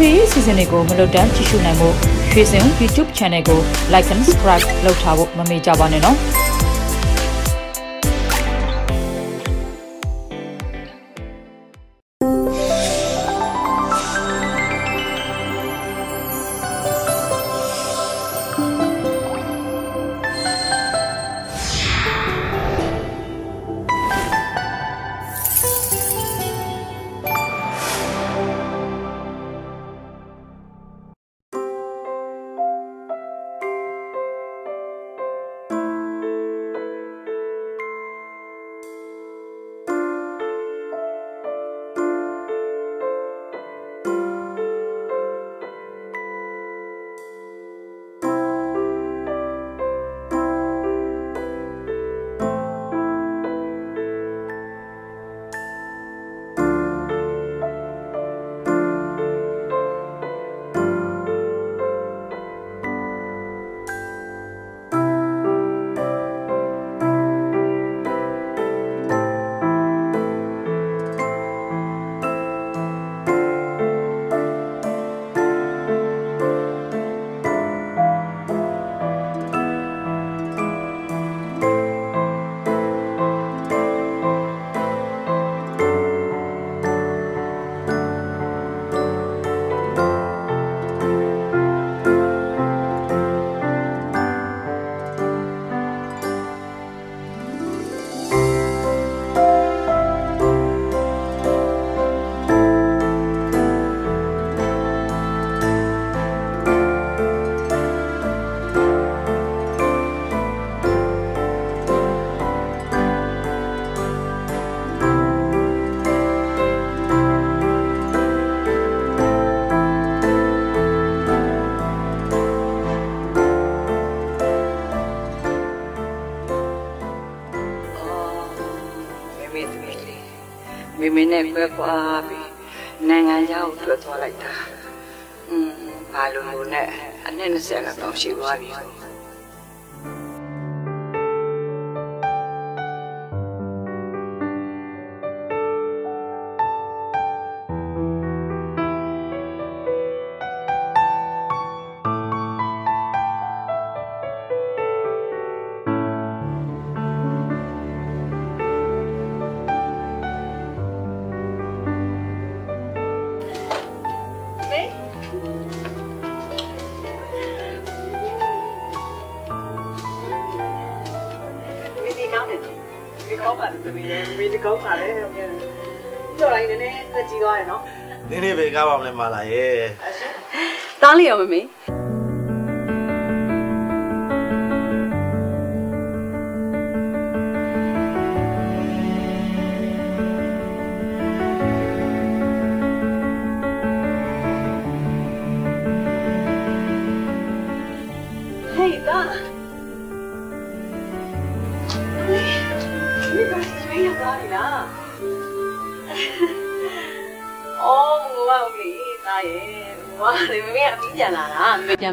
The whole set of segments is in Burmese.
ဖေးစီစဉ်တွေကိုမလွတ်တမ်းကြည့်ရှုနိုင်ဖို့ရွှေစင် YouTube Channel ကို Like and Subscribe လုပ်ထားဖို့မမေ့ကြပါနဲ့နော် မိမိနဲ့ကွဲကွာပြီးနိုင်ငံရောက်ထွက်သွားလိုက်တာอืมဘာလို့လို့နဲ့အနည်း20လောက်ရှိသွားပြီ သမီးလေးမင်းကောင်းပါလေပြောလိုက်နေနေသက်ကြည့်သွားရနော်နင်းနေပဲကားပါမလဲမလာရဲ့တားလေးရောမမေ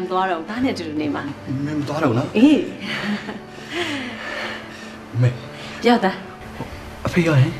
မပြန်သွားတော့ဒါနဲ့တူတူနေမှာမင်းမသွားတော့နော်အေးမေရောက်တာအဖေရရင်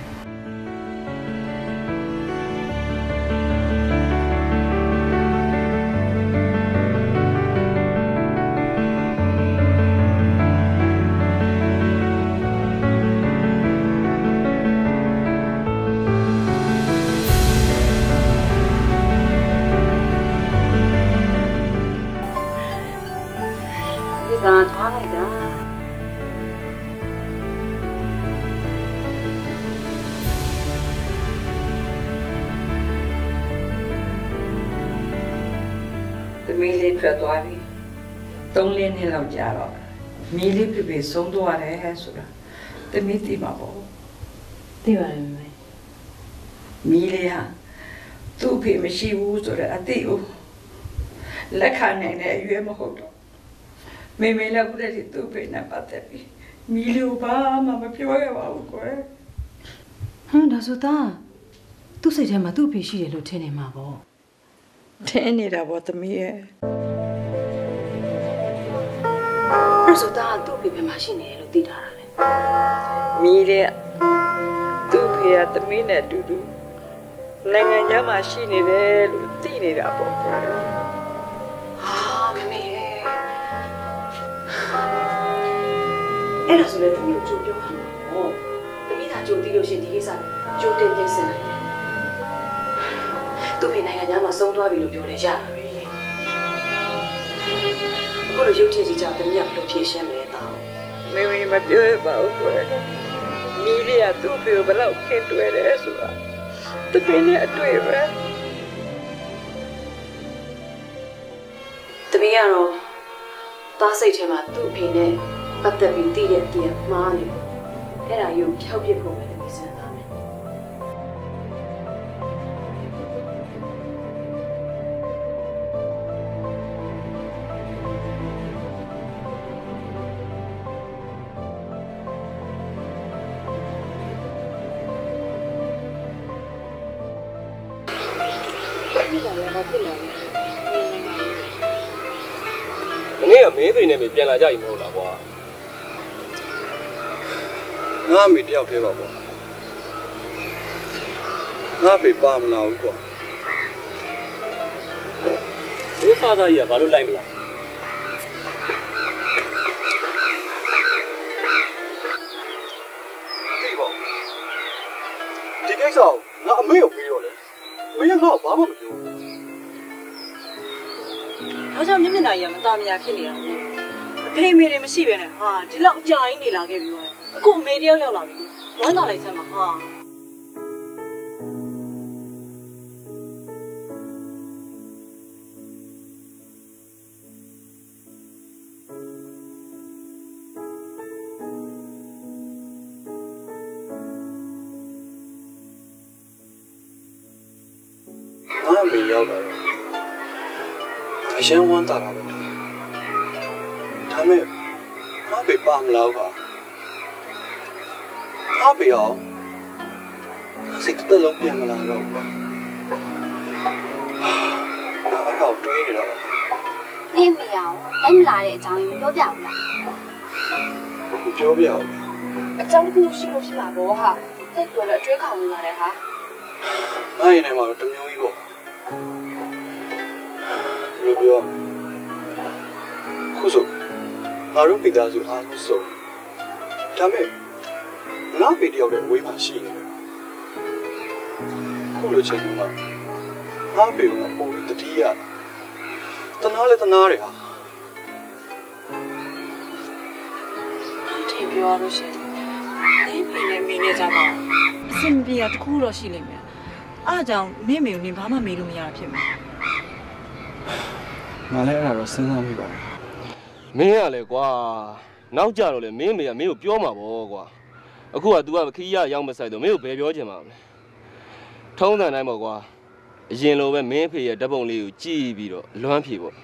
မေမေလည်းခုတည်းကသူ့အဖေနဲ့ပတ်သက်ပြီးမီးလေးကိုဘာမှမပြောရပါဘူးကွယ်ဟမ်ဒါဆိုသားသူ့စိတ်ထဲမှာသူ့အဖေရှိတယ်လို့ထင်နေမှာပေါ့ထင်းနေတာပေါ့သမီးရဲ့အဲ့ဆိုသားသူ့အဖေဘယ်မှာရှိနေတယ်လို့သိထားတာလေမီးလေးသူ့အဖေကသမီးနဲ့အတူတူနိုင်ငံခြားမှာရှိနေတယ်လို့သိနေတာပေါ့ အဲ့ဒါဆိုလည်းသမီးကိုကြိုပြောမှာပေါ့သမီးသာကြိုသိလို့ရှရင်ဒီကိစ္စကြိုတင်ပြင်ဆင်နိုင်တယ်သူ့ဖေနိုင်ငံသားမှာဆုံးသွားပြီလို့ပြောလဲရတာပဲအခုလိုရုပ်ချစီကြောင့်သမီးကဘယ်လိုဖြေရှင်းမလဲတောင်းမေမေမပြောရပါဘူးကွယ်မိလေးကသူ့ဖေကိုဘယ်လောက်ခင်တွယ်တယ်ဆိုတာတပင်းနဲ့အတွေ့ပဲသမီးကတော့သားစိတ်ထဲမှာသူ့အဖေနဲ့ ပတ်သက်ပြီးတည်တဲ့တရားမှားနေတယ်အဲ့ဒါကိုဖြောက်ပြစ်ဖို့ပဲသမီးစဉ်းစားမယ်မနေ့ကမင်းသိနေပြီပြန်လာကြပြီမဟုတ်လားကွာ ငါမေတယောက်တည်းပါပေါ့ငါဖေပါမလာဘူးကွာဒီဖာသာကြီးကဘာလို့လိုက်မလားသိပါဘူးဒီကိစ္စကိုငါအမေကိုပြီးတော့လေမင်းကငါ့ကိုဘာမှမပြောဘူးဘာကြောင့်မျက်မျက်နှာကြီးကမသားမယာဖြစ်နေတာလဲအ ဖေမေတွေမရှိပဲနဲ့ဟာဒီလောက်အကြာကြီးနေလာခဲ့ပြီတော့အခုအမေတယောက်ရောက်လာပြီဝမ်းသာလိုက်စမ်းပါဟာငါအမေရောက်လာတော့အရှမ်းဝမ်းတာပါ ဖေပါမလာဘူးကွာငါဖေရောစိတ်တစ်လုံးပြန်မလာတော့ဘူးကွာငါအဲ့တော့တွေးနေတော့နင့်မရအောင်လိုက်မလာတဲ့အကြောင်းရင်းပြောပြဦးလားပြောပြအောင်အကြောင်းတစ်ခုရှိလို့ရှိမှာပေါ့ဟာသိတ်ပြောလည်းအကျွေးခေါင်နေရတယ်ဟာငါရင်ထဲမှာတော့တမျိုးကြီးပေါ့ဘယ်လိုပြောခုဆို ငါတို့မိသားစုအားလုံးစုံဒါမဲ့ငါပေတယောက်တည်းဝေးမှရှိနေတယ်ခုလိုချိန်မှာငါပေကပုံတတိယတနာလဲတနာတယ်ဟာထင်ပြောရလို့ရှိရင်နင်းမေနဲ့မင်းနဲ့ကြပါအစင်ပြေရတခုတော့ရှိလိမ့်မယ်အားကြောင့်နင့်မေကိုနင်ဘာမှမေးလို့မရတာဖြစ်မှာငါလည်းအဲ့ဒါတော့စဉ်းစားမိပါတယ် မင်းကလည်းကွာနောက်ကြတော့လေမင်းမေကမင်းကိုပြောမှာပေါ့ကွာအခုက तू ကခီးရရောက်မဆိုင်တော့မင်းကိုဘယ်ပြောချင်မှာလဲထုံးစံတိုင်းပေါ့ကွာအရင်လိုပဲမင်းဖေရဲ့ဓာတ်ပုံလေးကိုကြည့်ပြီးတော့လွမ်းဖြေပေါ့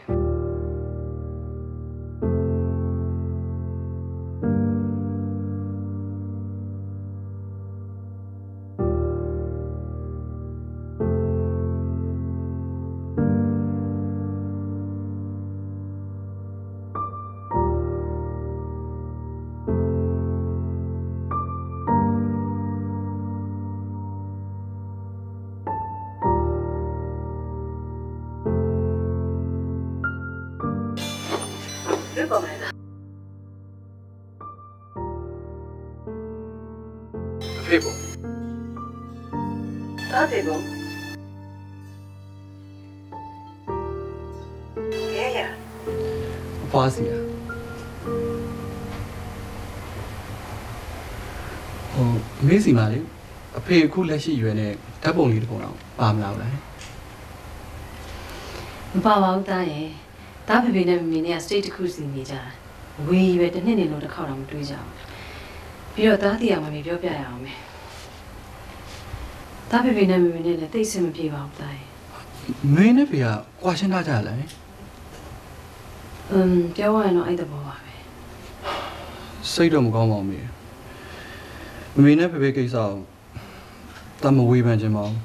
ဖေအခုလက်ရှိရွယ်နဲ့ဓာတ်ပုံလေးတစ်ပုံတော့ပါမလားဘူးလားမပါပါဘူးတားရဲ့တားဖေဖေနဲ့မမေနဲ့က state တစ်ခုစီနေကြတာဝေးရွယ်တစ်နှစ်နေလို့တစ်ခေါက်တော့မတွေးကြဘူးပြီးတော့တားတရားမမေပြောပြရအောင်မယ်တားဖေဖေနဲ့မမေနဲ့လည်းတိတ်ဆင်မပြေပါဘူးတားရဲ့မင်းနဲ့ဖေကကွာရှင်းထားကြလားอืมပြောရရင်တော့အဲ့တဘောပါပဲစိတ်တော့မကောင်းပါဘူးမေမမေနဲ့ဖေဖေကိစ္စကို တတ်မဝေးပန်ခြင်းပါဘူး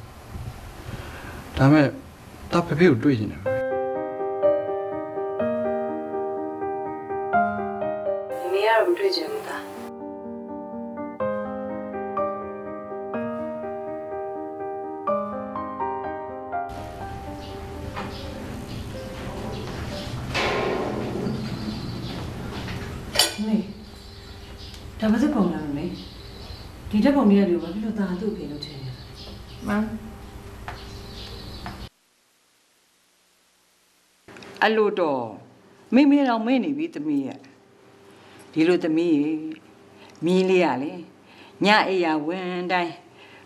ဒါပေမဲ့တတ်ဖေဖေကိုတွေ့ခြင်းတယ်မေရမတွေ့ခြင်းတာမေဒါဘာစပုံလဲမေဒီတက်ပုံလေးကလေ အလိုတော့မိမိတော့မေ့နေပြီသမီးရဲ့ဒီလိုသမီးရဲ့မီးလေးရလေညအိယာဝင်တိုင်း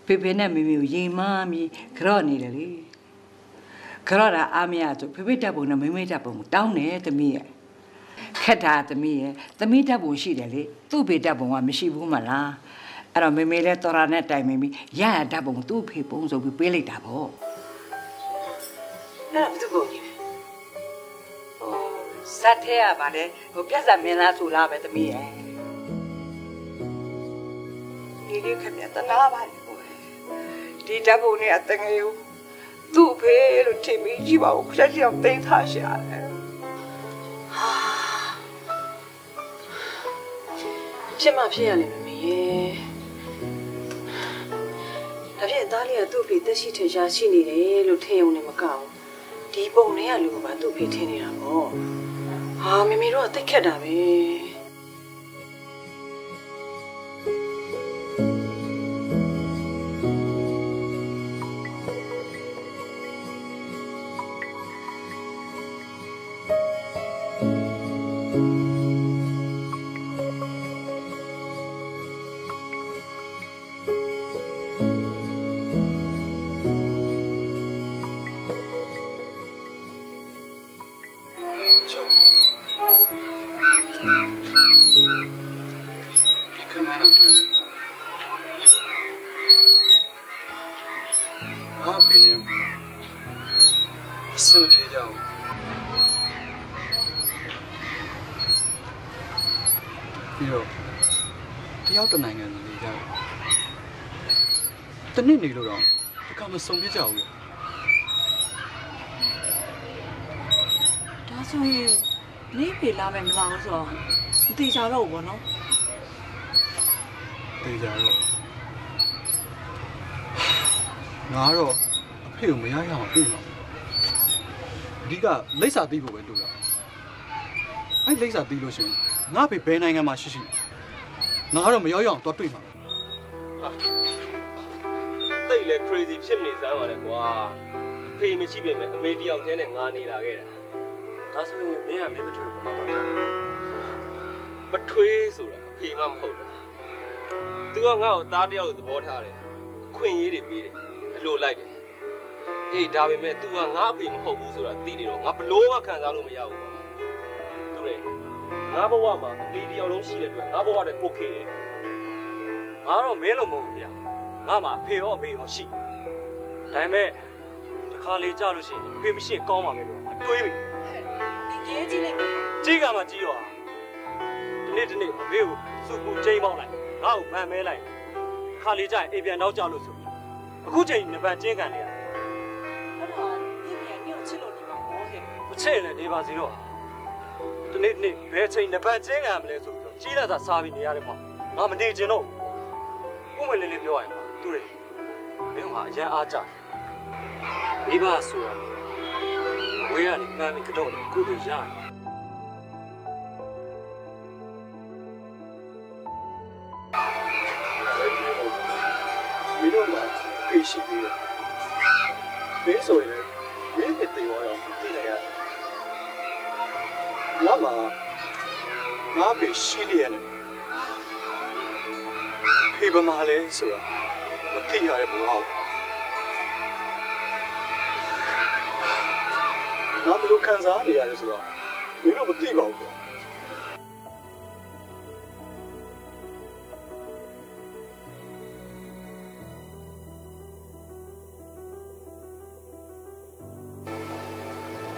ဖေဖေနဲ့မိမိကိုရင်မမီကြော့နေတယ်လေကြော့တာအားမရဆိုဖေဖေတက်ပုံနဲ့မိမိတက်ပုံကိုတောင်းတယ်သမီးရဲ့ခက်တာသမီးရဲ့သမီးတက်ပုံရှိတယ်လေသူ့ဖေတက်ပုံကမရှိဘူးမလားအဲ့တော့မိမိလည်းတော်ရနဲ့တိုင်မိမိရရတက်ပုံသူ့ဖေပုံဆိုပြီးပေးလိုက်တာပေါ့အဲ့ဒါဘယ်သူပုံကြီးလဲ ဇတ်ထဲရပါလေဟိုပြက်စံမင်းလားဆိုလားပဲသမီးရဲ့ဒီလေးခက်မြတ်တနာပါလေကိုဒီဓာတ်ပုံနဲ့အတငယ်ကိုသူ့အဖေလို့ထင်ပြီးကြည့်ပါဦးခရက်ကြောင်တိတ်ထားရှာတယ်ဖြစ်မှဖြစ်ရလိမ့်မယ်မေရဲ့ဒါဖြင့်သားလေးကသူ့ဖေတက်ရှိထင်ရှားရှိနေတယ်လို့ထင်ုံနဲ့မကဘူးဒီပုံတွေကလူကသူ့ဖေထင်နေတာပေါ့ ဟာမေမေတို့ကတိတ်ခက်တာပဲချုပ် တယောက်တစ်နိုင်ငံနေကြတယ်တနစ်နေလို့တော့ဒီကမစုံပြကြဘူးလေဒါဆိုရင်နေဖေလာမယ်မလားဆိုတော့မသေးကြတော့ဘူးပေါ့နော်တေးကြတော့ငါတော့အဖေကိုမရရအောင်ပြေးမှာအဓိကလိပ်စာသိဖို့ပဲလိုတာအဲ့လိပ်စာသိလို့ရှိရင်ငါဖေဘယ်နိုင်ငံမှာရှိရှိ ငါတော့မရောက်ရအောင်သွားတွေ့မှာတိတ်လဲ crazy ဖြစ်နေစမ်းပါလေကွာဖေမရှိပြင်မဲ့အမေတယောက်တည်းနဲ့ငါနေတာခဲ့တာဒါဆိုရင်မင်းကမင်းမတွေ့ဘူးမှာပါမထွေးဆိုတာအဖေမှမဟုတ်တာသူကငါ့ကိုသားတယောက်ကိုသဘောထားတယ်အခွင့်အရေးတွေပေးတယ်အလိုလိုက်တယ်အေးဒါပေမဲ့ तू ကငါအဖေမဟုတ်ဘူးဆိုတာသိနေတော့ငါဘလို့မှခံစားလို့မရဘူးကွာသူလေ ငါဘဝမှာအမေတယောက်လုံးရှိတဲ့အတွက်ငါဘဝတည်းကိုခေတယ်ငါတော့မင်းလို့မဟုတ်ဘူးဗျာငါမှအဖေရောအမေရောရှိဒါပေမဲ့တစ်ခါလေကြာလို့ရှိရင်အဖေမရှိရင်ကောင်းပါမယ်လို့တွေးပြီဒီကြီးကြီးလိုက်မယ်ကြီးကမှကြီးရောဟာဒီနေ့ဒီနေ့အဖေကိုစုပူချိန်ပေါက်လိုက်ငါ့ကိုဗန်မဲလိုက်ခါလေကြာရင်အိမ်ပြန်တော့ကြောက်လို့ဆိုပြီးအခုချိန်နဗန်ကျင်းကန်နေရအဲ့တော့နေဖေကညို့ချစ်လို့ဒီမှာဟောခဲ့မချဲ့နဲ့နေပါစီတော့ ဒီနေ့ဒီနေ့ဘယ်ချိန်နဗန်ကျင်းကန်မလဲဆိုပြီးတော့ကြီးလာတာစားပြီးနေရတယ်ပေါ့ငါမနေချင်တော့ဘူးဥမလေးလေးပြောရရင်သူတွေမင်းကအရန်အားကြမိဘဆိုတာဝေးကနေပန်းပြီးကတော့ကိုယ်ကိုရတယ်မင်းတို့ကခေရှိသေးတယ်မင်းဆိုရင်မင်းနဲ့တေးရောတော့သိနေရတယ် ငါမှငါပဲရှိနေရတယ်ဖေးပမာလဲဆိုတာမသိရတဲ့ဘဝကိုငါဘယ်လိုခံစားနေရလဲဆိုတော့မင်းတို့မသိပါဘူးကွာ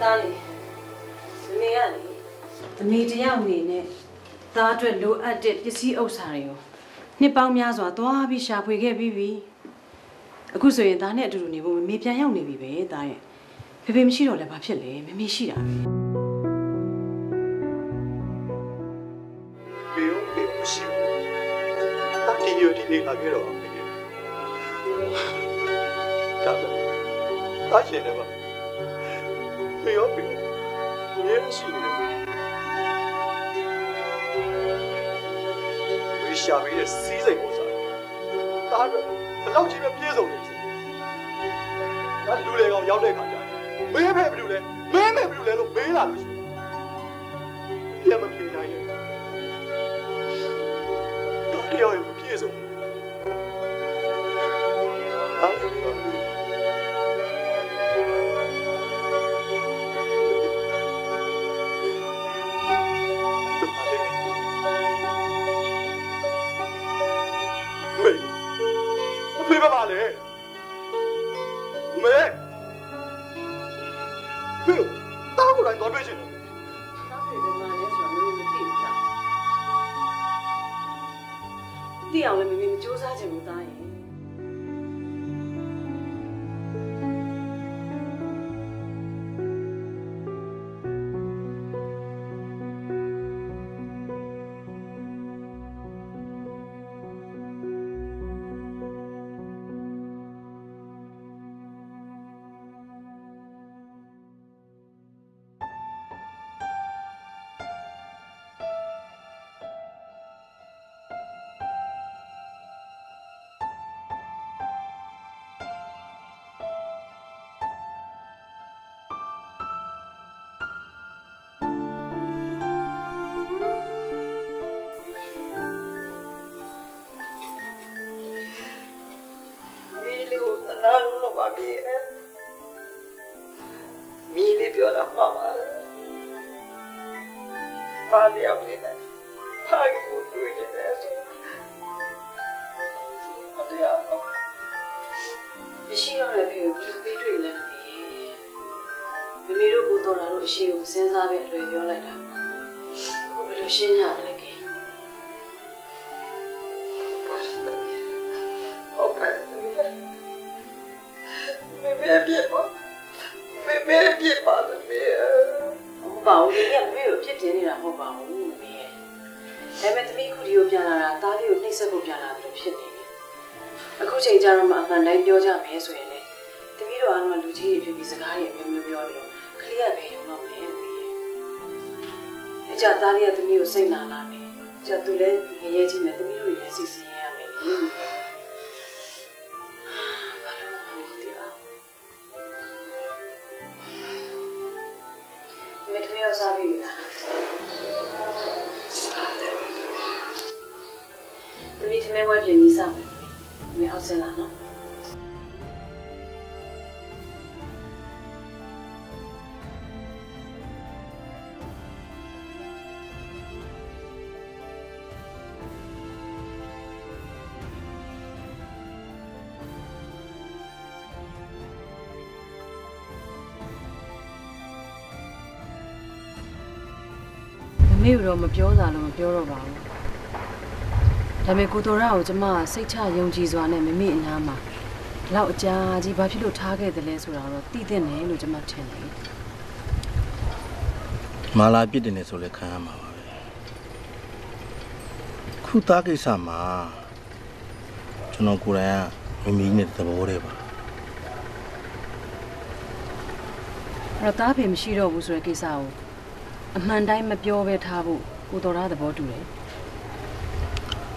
သားလေးမေကလေသ မီးတယောက်အနေနဲ့သားအတွက်လိုအပ်တဲ့ပစ္စည်းဥစ္စာတွေကိုနှစ်ပေါင်းများစွာသွားပြီးရှာဖွေခဲ့ပြီးပြီအခုဆိုရင်သားနဲ့အတူတူနေဖို့မမေပြန်ရောက်နေပြီပဲသားရဲ့ဖေဖေမရှိတော့လည်းဘာဖြစ်လဲမမေရှိတာပဲဘေးဘေးမရှိဘူး။တာတီရဒီနေလာခဲ့တော့မယ်။ဒါပဲ။တာရှင်လည်းပါ။ဘေးရောဘေး။ဘယ်ရှိနေ ရှာပေးတဲ့စီးစိမ်ပေါ်စားတားတော့ဘလောက်ကြီးပဲပြေဆုံးနေစေဒါလူလေကောင်ရောက်တဲ့ခါကျရင်မင်းဖဲဘယ်လိုလဲမင်းမဲဘယ်လိုလဲလို့မေးလာလို့ရှိရင်ပြမပြေနိုင်လေတော့တရားရပြေဆုံးအား ပါပြီမီးလေးပြောတာမှာပါပါလျောက်နေတယ်ဖာ မမေကတော့မပြောတာလို့မပြောတော့ပါဘူးဒါပေမဲ့ကိုတော်ရကိုကျမစိတ်ချယုံကြည်စွာနဲ့မမေအနားမှာဒီလောက်အကြာကြီးဘာဖြစ်လို့ထားခဲ့တယ်လဲဆိုတာတော့သိတဲ့နယ်လို့ကျမထင်တယ်မာလာပြစ်တယ်နေဆိုလဲခံရမှာပါပဲခုသားကိစ္စမှာကျွန်တော်ကိုယ်တိုင်ကမမီနဲ့သဘောတည်းပါအဲ့တော့တားဖေမရှိတော့ဘူးဆိုတဲ့ကိစ္စကို အမှန်တိုင်းမပြောဘဲထားဖို့ကိုတော်ရသဘောတူတယ်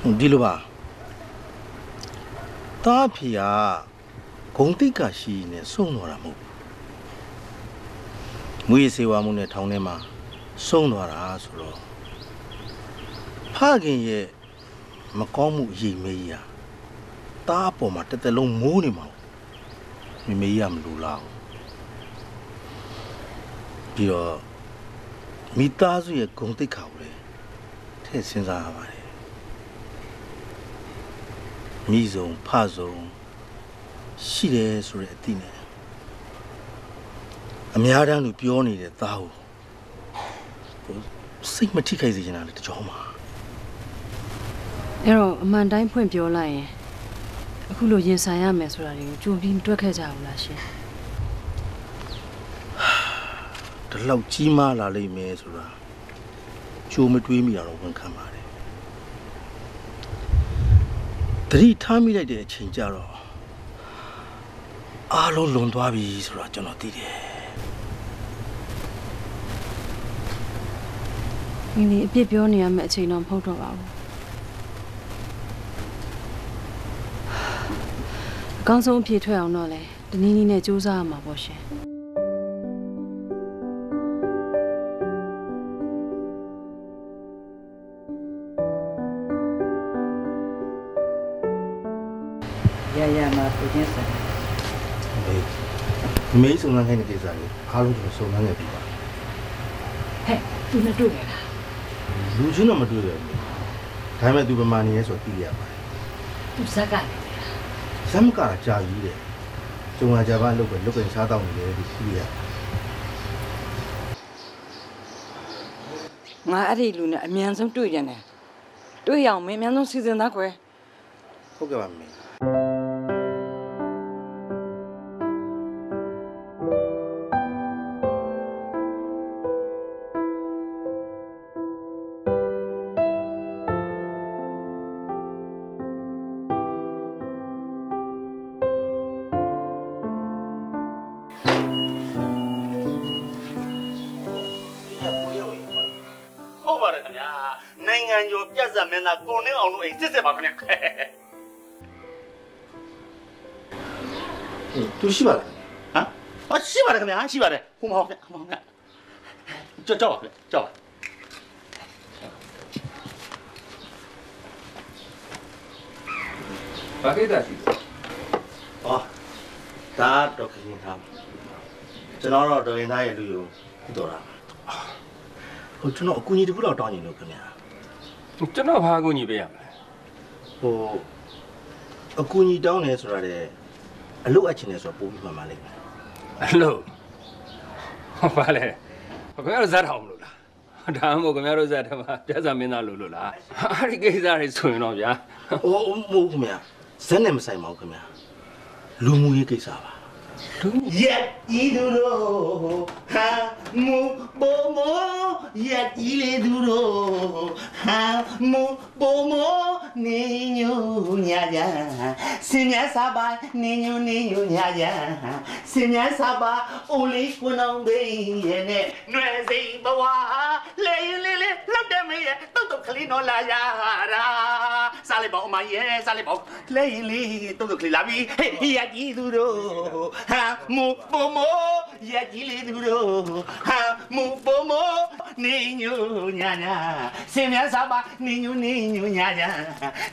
ဟုတ်ဒီလိုပါသားအဖေကဂုံတိတ်ကရှိနေစုံသွားတာမဟုတ်ဘူးမွေးစေဝါမှုနဲ့ထောင်းထဲမှာစုံသွားတာဆိုတော့ဖခင်ရဲ့မကောင်းမှုအရေးမေးကြီးဟာသားအပေါ်မှာတစ်သက်လုံးမိုးနေမှာမမေကြီးကမလူလားဘူးပြီးတော့ မိသားစုရဲ့ဂုံတိတ်ခါကိုလေထည့်စဉ်းစားရပါတယ်မိဆုံးဖဆုံးရှိတယ်ဆိုတဲ့အတိနဲ့အများတန်းလူပြောနေတဲ့သားကိုဟိုစိတ်မထိခိုက်စေချင်တာလေတကြောမှာအဲ့တော့အမှန်တိုင်းဖွင့်ပြောလိုက်ရင်အခုလိုရင်ဆိုင်ရမယ်ဆိုတာတွေကိုကြိုပြီးမတွက်ခဲ့ကြဘူးလားရှင် ဒီလောက်ကြီးမားလာလိမ့်မယ်ဆိုတာချိုးမတွေးမိအောင်ဝန်ခံပါတယ်တတိထားမိလိုက်တဲ့အချိန်ကျတော့အားလုံးလွန်သွားပြီဆိုတာကျွန်တော်သိတယ်မိမိအပြစ်ပြောနေရမယ့်အချိန်တော့မဟုတ်တော့ပါဘူးအကောင်းဆုံးအပြေထွက်အောင်တော့လေတနည်းနည်းနဲ့စူးစမ်းရမှာပေါ့ရှင် မေးစုံစမ်းခိုင်းတဲ့ကိစ္စလေးအားလုံးကျွန်တော်စုံစမ်းနေပြီပါဟဲ့သူနဲ့တွေ့ရလားလူချင်းတော့မတွေ့ရဘူးဒါပေမဲ့သူပမာနေရဲဆိုသိရပါတယ်သူဇက်ကလည်းဇမ်ကာကြာကြီးတယ်ကျုံလာကြပါလုပ်ပဲလုပ်ကင်စားတော့နေတယ်ဒီသိရငါအဲ့ဒီလူနဲ့အမြန်ဆုံးတွေ့ကြတယ်တွေ့ရအောင်မင်းအမြန်ဆုံးစီစဉ်သားကွယ်ဟုတ်ကဲ့ပါမေးဟု အောင်လို့အိမ်စစ်စစ်ပါခင်ဗျာဟေးသူရှိပါလားဟမ်ဟာရှိပါတယ်ခင်ဗျာရှိပါတယ်ဟိုမှာဟုတ်ဗျာဟိုမှာဟုတ်ဗျာကြောက်ကြောက်ပါခင်ဗျာကြောက်ပါဘာကိစ္စရှိလဲဟောဒါတော့ခရင်သားကျွန်တော်တော့တော်ရင်သားရဲ့လူယူပြီးတော့တာဟိုကျွန်တော်အကူအညီတစ်ခုတော့တောင်းနေလို့ခင်ဗျာကျွန်တော်ဘာအကူအညီပေးရမလဲ ဟိုအကူအညီတောင်းနေဆိုတာလေအလုပ်အပ်ချင်တယ်ဆိုတော့ပို့ပြီးမှမလိုက်ဘူးအလို့ဟုတ်ပါလေခင်ဗျားတို့ဇာတ်ထောင်မလို့လားဒါမှမဟုတ်ခင်ဗျားတို့ဇာတ်ထဲမှာပြဿနာမင်းသားလို့လို့လားအဲ့ဒီကိစ္စတွေဆိုရင်တော့ဗျာဟိုမဟုတ်ခင်ဗျာဇက်နဲ့မဆိုင်ပါဘူးခင်ဗျာလူမှုရေးကိစ္စပါ ရက်ဤသူတို့ဟာမူဘောမောရက်ဤလေသူတို့ဟာမူဘောမောနေညူညာညာစင်မြတ်စာပါနေညူနေညူညာညာစင်မြတ်စာပါအိုလေးကွနောင်ဘေးရဲ့နဲ့နွယ်စိဘဝလေရင်လေးလေးလောက်တယ်မရဲ့တုတ်တုတ်ကလေးနော်လာရတာစားလိုက်ပါဦးမရဲ့စားလိုက်ပါဦးလေရင်လေးတုတ်တုတ်ကလေးလာပြီဟေးရက်ဤသူတို့ဟာမူဘောမောရက်ကြီးလေးသူတို့ဟာမူဘောမောနေညူညာညာစင်မြတ်စာပါနေညူနေညူညာညာ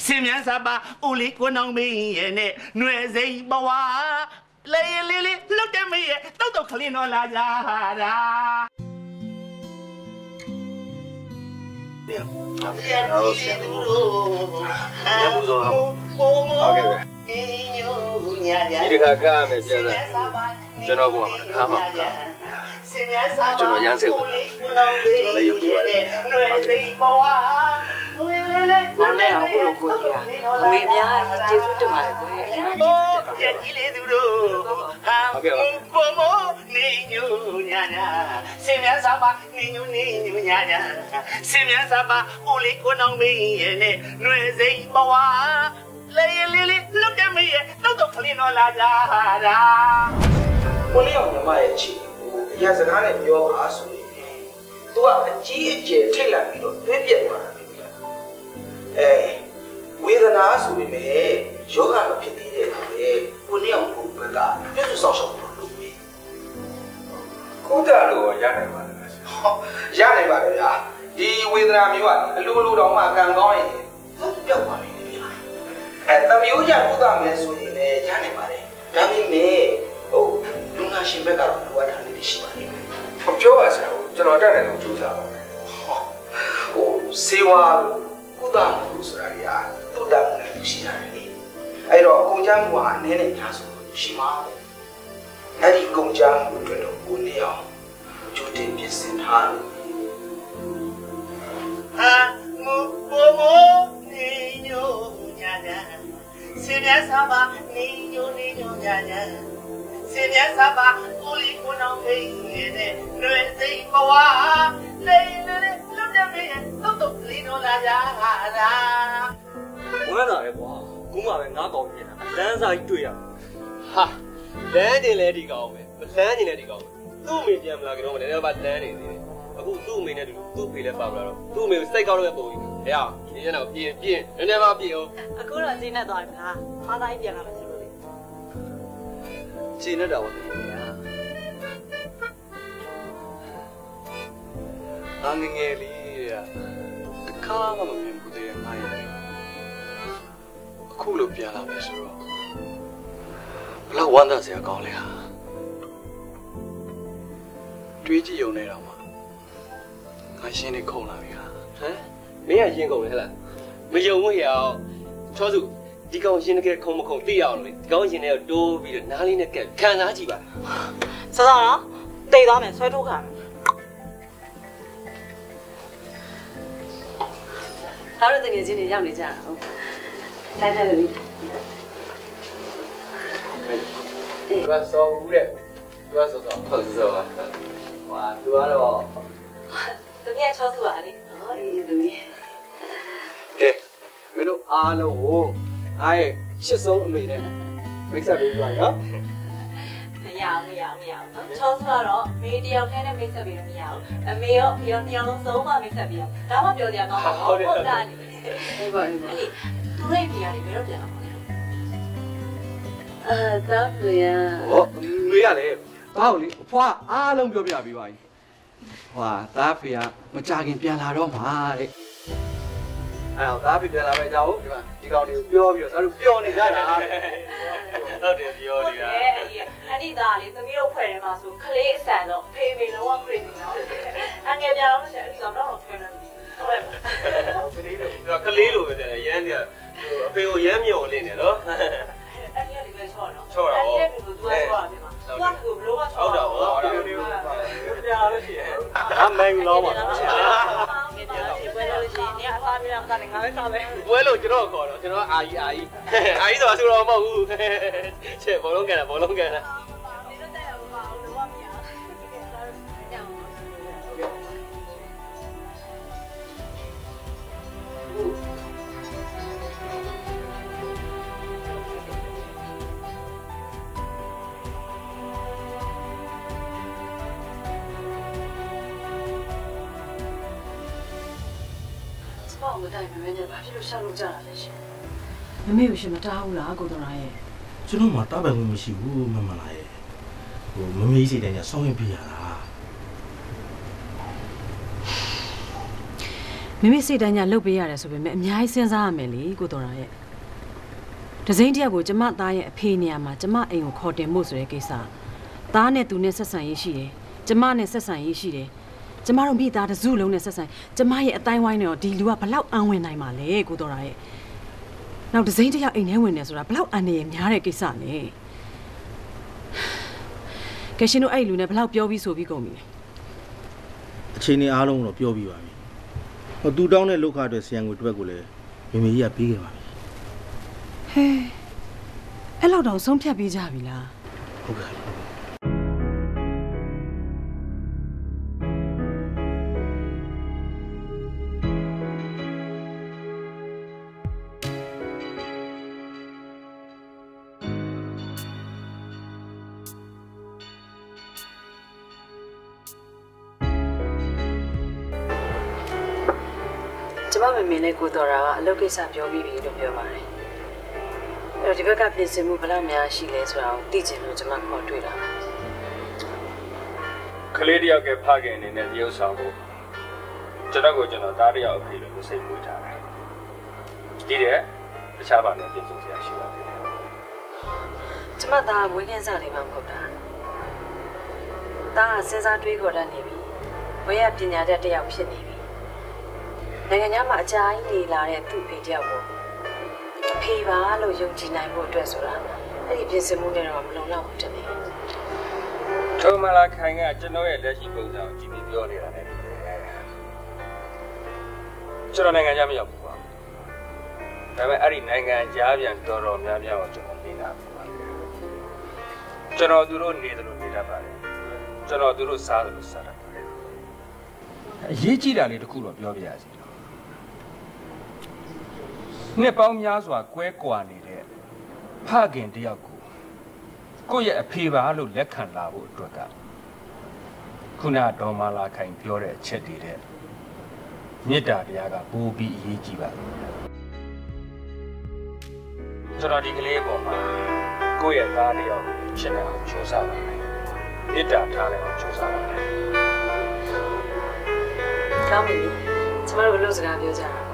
စင်မြတ်စာပါအိုလေးကွနောင်မင်းရဲ့နဲ့ຫນွယ်စိန်ဘဝလေလေးလေးလောက်တယ်မရဲ့တောက်တော့ခလင်းတော့လာကြတာဟုတ်ဆ ရာတို့ရမှုစောဟုတ်ကဲ့ပဲ ဒီတခါကားမယ်ပြဿနာကျွန်တော်ကမှခါမှာကျွန်တော်ရမ်းစိတ်ဝင်လည်းရုပ်ကြည့်ပါလေ မောင်နဲ့အခုလိုကိုကြီးอ่ะငွေအများကြီးကျေးဇူးတင်ပါတယ်ကွယ်အများကြီး ရက်ကြီးလေးသူတို့ဟာဘမနေညူညာညာစင်မြတ်စာပါနေညူနေညူညာညာစင်မြတ်စာပါဦးလေးကိုနောင်မင်းရဲ့နဲ့ຫນွေစိန်ဘဝ လေလေးလေးလုတ်တယ်မရဲ့တောက်တော့ခလင်းတော့လာကြတာကိုလေးအောင်ညီမရဲ့ချီအရာစကားနဲ့ပြောပါဆိုရင် तू ကအကြီးအကျယ်ထိတ်လာပြီးတော့တွဲပြက်သွားတာပဲအဲဝေဒနာဆိုပေမဲ့ယောဂမဖြစ်သေးတဲ့အခါလေကိုလေးအောင်ကိုဘက်ကပြည့်စုံဆောင်ရှောက်ဖို့လုပ်ပြီးကုသလို့ရနိုင်ပါလားဟောရနိုင်ပါလေဗျာဒီဝေဒနာမျိုးကအလိုလိုတောင်မှကံကောင်းရင်ပျောက်သွားပြီလေဗျာ အဲတမျိုးကြကုသမယ်ဆိုရင်လည်းရနိုင်ပါတယ်ဒါပေမဲ့ဟုတ်လူနာရှင်ဘက်ကတော့လိုအပ်တာလေးရှိပါလိမ့်မယ်ပြောပါဆရာကျွန်တော်တက်တယ်လို့ကြိုးစားပါမယ်ဟိုစေဝါကုသမှုဆိုတာတွေကတုတ်တမှုနဲ့ရှိတာလေအဲ့တော့အကုန်ကြမှုကအနည်းနဲ့များဆိုလို့ရှိမှာပဲအဲ့ဒီကုန်ကြမှုအတွက်တော့ကိုနေအောင်ကြိုတင်ပြင်ဆင်ထားလို့ဟာမူဘမနေညူ ညာညာစင်မြတ်စာပါနေညူနေညူညာညာစင်မြတ်စာပါဦးလေးကိုနောင်ဖေးရဲ့နဲ့ຫນွေစိန်ဘဝလေလေးလေးလုတ်တယ်မရဲ့တောက်တော့ကလေးတော့လာကြတာဝမ်းသာပဲကွာခုမှပဲငါးကောင်ပြင်တာလမ်းစာကြီးတွေ့ရဟာလမ်းတင်လဲဒီကောင်ပဲမလမ်းတင်လဲဒီကောင်ပဲသူ့အမေပြန်မလာကြတော့မလဲလည်းပါလမ်းနေသေးတယ်အခုသူ့အမေနဲ့တူသူ့ဖေလည်းပါမလာတော့သူ့အမေစိတ်ကောက်တော့ပုံကြီး ဟဲ့ဒီကျတော့ပြင်ပြင်နည်းနည်းမှပြင်အောင်အခုတော့ကျင်းနေသွားပြီလားဖားသားကြီးပြန်လာမယ်ဆိုလို့လေကျင်းနေတာဝတ်နေရအာငယ်ငယ်လေးရတစ်ခါမှမမြင်ဘူးတဲ့ငါရဲ့အခုလိုပြန်လာမယ်ဆိုတော့ဘလောက်ဝမ်းသာစရာကောင်းလဲဟာတွေးကြည့်ုံနေတော့မှငါရှင်းနေခုံလာပြီဟာဟမ် မင်းကရင်ကုန်လေဟဲ့လားမယုံဘူးရအောင်ချောစုဒီကောင်ရှင်တကယ်ခုံမခုံသိရအောင်လေဒီကောင်ရှင်တွေကတိုးပြီးတော့နားလေးနဲ့ကက်ခံစားကြည့်ပါစစောနော်တိတ်သွားမယ်ဆွဲထုတ်ခံမယ်ဒါတော့တကယ်ချင်းတွေရောက်နေကြတာဟုတ်တိုင်းတိုင်းလို့သူကစောဦးတဲ့သူကစောစောဟုတ်စောပါဟာသူကတော့တကယ်ချောစုပါလေဟောဒီလူကြီး ကဲမင်းတို့အားလုံးကိုအားရဲ့ရှစ်ဆုံးအမေနဲ့မိတ်ဆက်ပေးပါရောမရဘူးမရဘူးမရဘူးနော်ချောစုကတော့မေတယောက်ထဲနဲ့မိတ်ဆက်ပြီးတော့မရဘူးအမေရောဒီရောနှစ်ယောက်လုံးဆုံးမမိတ်ဆက်ပြီးတော့ဒါမှပြောကြရကောင်းပါဘူးဟုတ်တာလေဟုတ်ပါဘူးအဲ့ဒီသူ့ရဲ့ပြရတယ်ဘယ်တော့ပြန်လာမလဲအာတော့ပြန်ဟောမေးရလေဘာလို့လဲအဖွားအားလုံးပြောပြပေးပါ යි ဟွာသားဖေကမကြခင်ပြန်လာတော့မှာတဲ့ အဲ့တော့သားဖေပြန်လာမယ်ကြောက်ဒီမှာဒီကောင်တွေကိုပြောပြီးတော့သားတို့ပျော်နေကြတာဟုတ်တယ်ပြောနေတာအဲ့ဒီအဲ့ဒီသားလေးသမီးတို့ဖွဲ့ထဲမှာဆိုခလေးအဆန်တော့ဖေးမေလုံးဝခရီးနေတော့အငယ်ပြန်တော့ဆက်အဲ့ဒီကောင်တော့ထွေးနေပြီဟုတ်ရဲ့ကလေးလိုပဲတဲ့ရမ်းတယ်အဖေကိုရမ်းမြော်လေးနေနော်အဲ့ဒီလေးပဲချော့တော့ချော့တာဟောအဲ့ဒီကသူကချော့တာပြန်မှာသူကဘလို့ကချော့ဟုတ်တာ ဟောဟုတ်ဒီတယ်လိုဟုတ်တယ်ပြန်လာလို့ရှိရင်ဒါမန်ယူလောပါဘယ်လိုလဲရှိနေအစားပြရမှာငါလည်းစားပဲဘွဲလို့ကျွန်တော်ခေါ်တော့ကျွန်တော်အာကြီးအာကြီးအာကြီးဆိုတာဆိုတော့မဟုတ်ဘူးချေဘောလုံးကန်တာဘောလုံးကန်တာ စပောက်မတိုင်မမဲနဲ့ဘာဖြစ်လို့ရှောက်လို့ကြတာလဲရှင်မမေကိုရှင်မတားဘူးလားကိုတော်ရဲ့ကျွန်တော်မှတားပိုင်မှုမရှိဘူးမမလာရဲ့ဟိုမမေးစိတ်တိုင်းကဆောင်းရင်ပြရတာမမေစိတ်တိုင်းညလှုပ်ပေးရတယ်ဆိုပေမဲ့အများကြီးစဉ်းစားရမယ်လေကိုတော်ရဲ့ဒဇိန်တယောက်ကိုကျမသားရဲ့အဖေနေရာမှာကျမအိမ်ကိုခေါ်တင်ဖို့ဆိုတဲ့ကိစ္စသားနဲ့သူနဲ့ဆက်ဆံရေးရှိတယ်ကျမနဲ့ဆက်ဆံရေးရှိတယ် ကျမတို့မိသားတစုလုံးနဲ့ဆက်ဆံကျမရဲ့အတိုင်းဝိုင်းနဲ့တော့ဒီလူကဘလောက်အံဝင်နိုင်မှာလဲကိုတော်ရဲ့နောက်ဒဇိန်တယောက်အိမ်ထဲဝင်နေဆိုတာဘလောက်အန်နေရများတဲ့ကိစ္စလဲကဲရှင်တို့အဲ့ဒီလူနဲ့ဘလောက်ပြောပြီးဆိုပြီးကုန်ပြီလဲအချိန်ကြီးအားလုံးတော့ပြောပြီးပါပြီဟိုသူတောင်းတဲ့လောက်ခအတွက်ဆီယံကိုတစ်ဘက်ကိုလည်းမေမေကြီးကပြီးခဲ့ပါပြီဟဲအဲ့လောက်တော့ဆုံးဖြတ်ပြီးကြပြီလားဟုတ်ကဲ့ ကျမမမေနဲ့ကိုတော်တာကအလုပ်ကိစ္စပြောပြီးပြီလို့ပြောပါတယ်အဲ့တော့ဒီဘက်ကပြင်ဆင်မှုဘယ်လောက်များရှိလဲဆိုတာကိုသိချင်လို့ကျမခေါ်တွေ့တာပါကလေးတယောက်ကဖခင်အနေနဲ့တရုပ်ဆောင်ဖို့ကျွန်တော်ကိုကျွန်တော်တားတယောက်အဖေလို့စိတ်မွေးထားတယ်ဒီတဲ့တခြားဘာနဲ့ပြင်ဆင်စရာရှိပါသေးတယ်ကျမသားကဝင်းခင်းစားလေးမှမဟုတ်တာသားကစဉ်းစားတွေးခေါ်တတ်နေပြီဝေရပညာတတ်တစ်ယောက်ဖြစ်နေပြီ နိုင်ငံခြားမှာအကြာကြီးနေလာတဲ့သူ့ဖေတယောက်ကိုအဖေပါလို့ယုံကြည်နိုင်ဖို့အတွက်ဆိုတာအဲ့ဒီပြင်ဆင်မှုတွေတော့မလုံလောက်ဘူးတဲ့ထုံးမလာခိုင်ကကျွန်တော်ရဲ့လက်ရှိပုံစံကိုကြည့်ပြီးပြောနေတာနဲ့တူတယ်ကျွန်တော်နိုင်ငံခြားမရောက်ဘူးပါဒါပေမဲ့အဲ့ဒီနိုင်ငံခြားပြန်တော်တော်များများကိုကျွန်တော်နေတာပါကျွန်တော်သူတို့နေတယ်လို့နေတတ်ပါတယ်ကျွန်တော်သူတို့စားတယ်လို့စားတတ်ပါတယ်အရေးကြီးတာလေးတစ်ခုတော့ပြောပြရစီ နှစ်ပေါင်းများစွာကွဲကွာနေတဲ့ဖခင်တယောက်ကိုကိုယ့်ရဲ့အဖေပါလို့လက်ခံလာဖို့အတွက်ကခုနဒေါ်မာလာခိုင်ပြောတဲ့အချက်တွေတဲ့မေတ္တာတရားကပိုးပြီးအရေးကြီးပါကျွန်တော်ဒီကလေးပေါ်မှာကိုယ့်ရဲ့သားတယောက်ကိုဖြစ်နေအောင်ကြိုးစားပါမယ်မေတ္တာထားနေအောင်ကြိုးစားပါမယ်ကောင်းပြီကျမတို့ဘယ်လိုစကားပြောကြတာ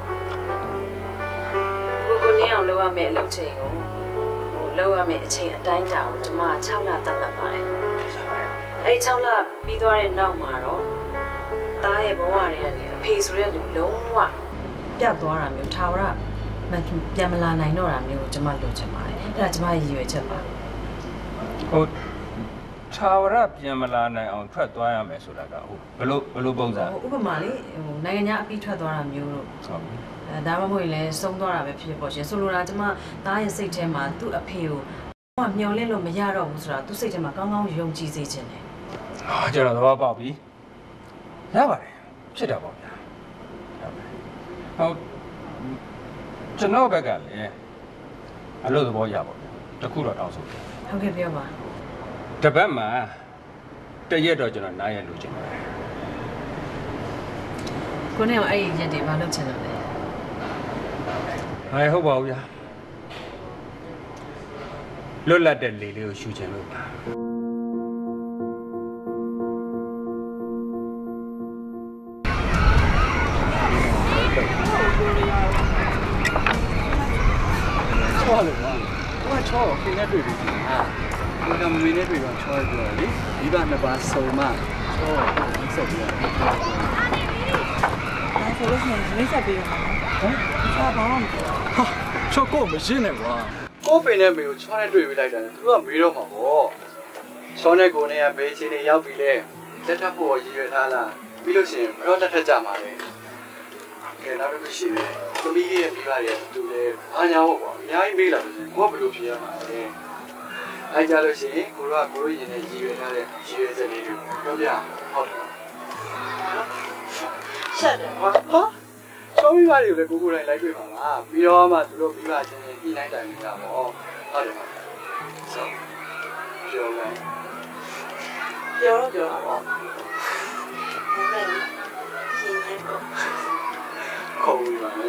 ကိုကိုနေအောင်လုပ်ရမယ့်အလုပ်ချိန်ကိုဟိုလုပ်ရမယ့်အချိန်အတိုင်းတာကိုကျမ6လသတ်မှတ်ပါတယ်အဲဒီ6လပြီးသွားတဲ့နောက်မှာတော့သားရဲ့ဘဝတွေကနေအဖေဆိုတဲ့လူလုံးဝပြတ်သွားတာမျိုးထာဝရမပြန်မလာနိုင်တော့တာမျိုးကိုကျမလိုချင်ပါတယ်အဲ့ဒါကျမရဲ့ရည်ရွယ်ချက်ပါဟုတ်သာဝရပြန်မလာနိုင်အောင်ထွက်သွားရမယ်ဆိုတာကဟုတ်ဘယ်လိုဘယ်လိုပုံစံဟိုဥပမာလေးဟိုနိုင်ငံခြားအပြီးထွက်သွားတာမျိုးလို့ဟုတ်ပြီအဲ ဒါမှမဟုတ်ရင်လည်းဆုံးသွားတာပဲဖြစ်ဖြစ်ပေါ့ရှင်ဆိုလိုတာကျမသားရဲ့စိတ်ထဲမှာသူ့အဖေကိုဘာမှမျောလင့်လို့မရတော့ဘူးဆိုတာသူ့စိတ်ထဲမှာကောင်းကောင်းယုံကြည်စေချင်တယ်ဟာကျွန်တော်သဘောပေါက်ပြီရပါတယ်ဖြစ်တာပေါ့ဗျာရပါတယ်ဟုတ်ကျွန်တော်ဘက်ကလည်းအလို့သဘောရပါဗျာတခုတော့တောင်းဆိုတယ်ဟုတ်ကဲ့ပြောပါတပတ်မှာတရက်တော့ကျွန်တော်နားရလို့ချင်ပါတယ်ကိုနဲ့အဲ့ဒီရက်တွေဘာလုပ်ချင်လို့လဲ ဟဲ့ဟုတ်ပါဘူးဗျာလွတ်လပ်တဲ့လေလေးကိုရှူချင်လို့ပါချောလို့ကွာဟိုကချောကိုခင်နဲ့တွေ့ပြီးပြီဟာဒီကမမေနဲ့တွေ့တော့ချောရပြောတယ်လေဒီကနှစ်ပါးစုံမချောကိုဆက်ပြီးတော့ဒါ ဆိုလို့ရှိရင်မိတ်ဆက်ပေးရမှာဟမ်ဒါဘာမှမပြောဟာချောကိုမရှင်းနဲ့ကွာကိုပင်နဲ့မေကိုချောနဲ့တွေ့ပြီးလိုက်တယ်သူကမေးတော့မှာပေါ့ချောနဲ့ကိုနဲ့ကဘယ်ချင်းနေရောက်ပြီလဲလက်ထပ်ဖို့ရည်ရွယ်ထားလားပြီးလို့ရှိရင်ဘယ်တော့လက်ထပ်ကြမှာလဲကဲနောက်တစ်ခုရှိတယ်သမီးရဲ့မိဘတွေတူတယ်ဘာညာဟုတ်ကွာအများကြီးမေးလာတယ်ကိုကဘယ်လိုဖြေရမှာလဲအဲကြလို့ရှိရင်ကိုတို့ကကိုတို့ရင်နဲ့ရည်ရွယ်ထားတဲ့ရည်ရွယ်ချက်လေးတွေကိုပြောပြဟုတ်တယ် ရှက်တယ်ဟာဟာချောမိဘတွေကိုလည်းကိုကိုယ်တိုင်လိုက်တွေ့ပါလားပြီးတော့မှသူတို့မိဘချင်းချင်းညှိနှိုင်းတိုင်နေတာပေါ့ဟုတ်တယ်ပါဆိုပြောလိုက်ပြောတော့ပြောတာပေါ့ဒါပေမဲ့ရှင်ရဲ့ပေါ့ခုံပြီးပါမ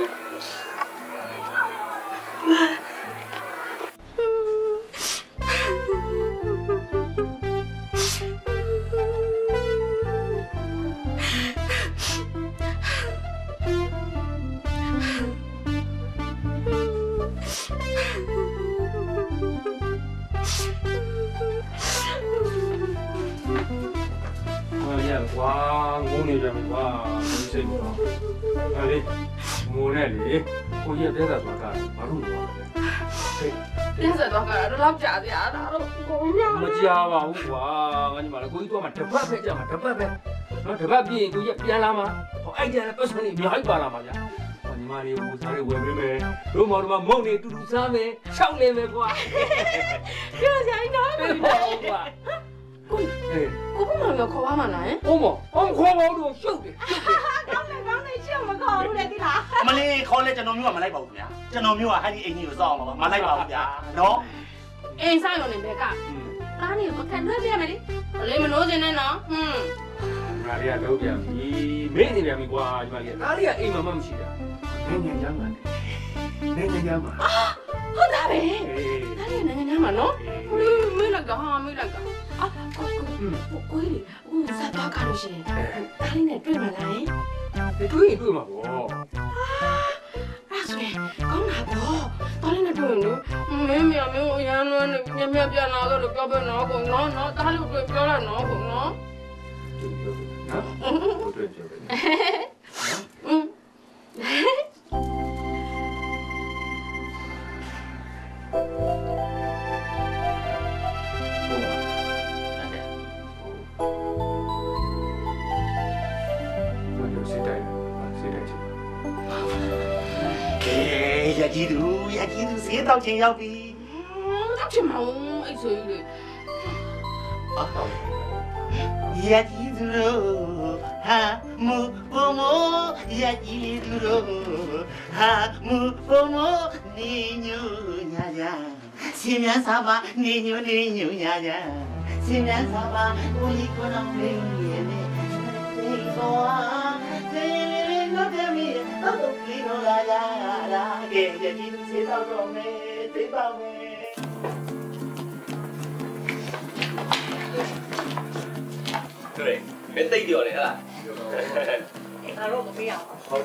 ယ်ဟောရကွာငုံနေကြပြီကွာမင်းစိတ်တော့ဟာလေငိုနဲ့လေကိုကြီးပြဿနာသွားတာဘာလို့လဲပြက်ဆက်တော့ကတာတော့လောက်ကြာသေးတာဒါတော့ကိုရမကြောက်ပါဘူးကွာငါညီမလေးကိုကြီးတော့မှတပတ်ပဲကြာမှာတပတ်ပဲနော်တပတ်ပြည့်ရင်ကိုကြီးပြန်လာမှာဟောအဲ့ကြတဲ့ပတ်စံနေအများကြီးပါလာမှာဗျာဟောညီမလေးကိုစားလေးဝယ်ပေးမယ်တို့မောင်တို့မမုံနေတူတူစားမယ်ရှောက်နေမယ်ကွာပြောကြရင်တော့ဟုတ်ပါဘူးကွာအေး ကိုဘုံမခေါ်ပါမလားဟင်အုံးမအုံးခေါ်ပါဦးတို့ရှုပ်တယ်ကောင်းတယ်ကောင်းတယ်ရှေ့မခေါ်ဘူးလေဒီလားအမလေးခေါ်လဲကျွန်တော်မျိုးကမလိုက်ပါဘူးခင်ဗျာကျွန်တော်မျိုးကဟန်ဒီအိမ်ကြီးကိုစောင့်အောင်ပါမလိုက်ပါဘူးဗျာနော်အိမ်ဆိုင်ရုံနဲ့ဘက်ကကားနေကိုခံလွှဲပြရမယ်လေလေမလို့စင်းနဲ့နော်ဟွန်းငါလေးကလုံးပြန်ပြီမေ့နေပြန်ပြီကွာညီမလေးအားလေးကအိမ်မှာမှမရှိတာနိုင်ငံသားမှာနိုင်ငံသားမှာ ဟုတ်တာပဲအေးဒါလေးနိုင်ငံသားမှာနော်ဟိုမေးလိုက်ကဟာမေးလိုက်ကအာကိုကိုကိုကြီးဟိုစားတော့ကားလို့ရှိရင်ဒါလေးနဲ့တွေ့မလားဟင်တွေ့ရင်တွေ့မှာပေါ့အဲ့ဆိုရင်ကောင်းတာပေါ့ဒါလေးနဲ့တွေ့ရင်မင်းမရမင်းကိုရမ်းလွန်းနေမြမြပြန်လာတော့လို့ပြောပဲနော်ကိုနော်နော်ဒါလေးတွေ့ပြောလိုက်နော်ကိုနော်နော်တွေ့ပြောတယ်อืมဘာလို့စိတ်တိုင်း ကဲရကြီးသူရကြီးသူဈေးတောက်ချင်းရောက်ပြီတော့ချင်မအောင်အဲ့ဆိုလေရကြီးသူတို့ဟာမူဘုံမရကြီးသူတို့ဟာမူဘုံမနေညူညာညာ စင်မြန်းစားပါနေညူနေညူညာညာစင်မြန်းစားပါကိုကြီးကိုတော်မင်းရဲ့နေဒီပေါ်တေးလေးလို့တမီတော့တော့ လီလိုလာလာလာကဲရကြီးသူစေတော့တော့မယ်သိပါမယ်မင်းတိတ်ပြောလေဟလားငါတို့မပေးအောင်ဟု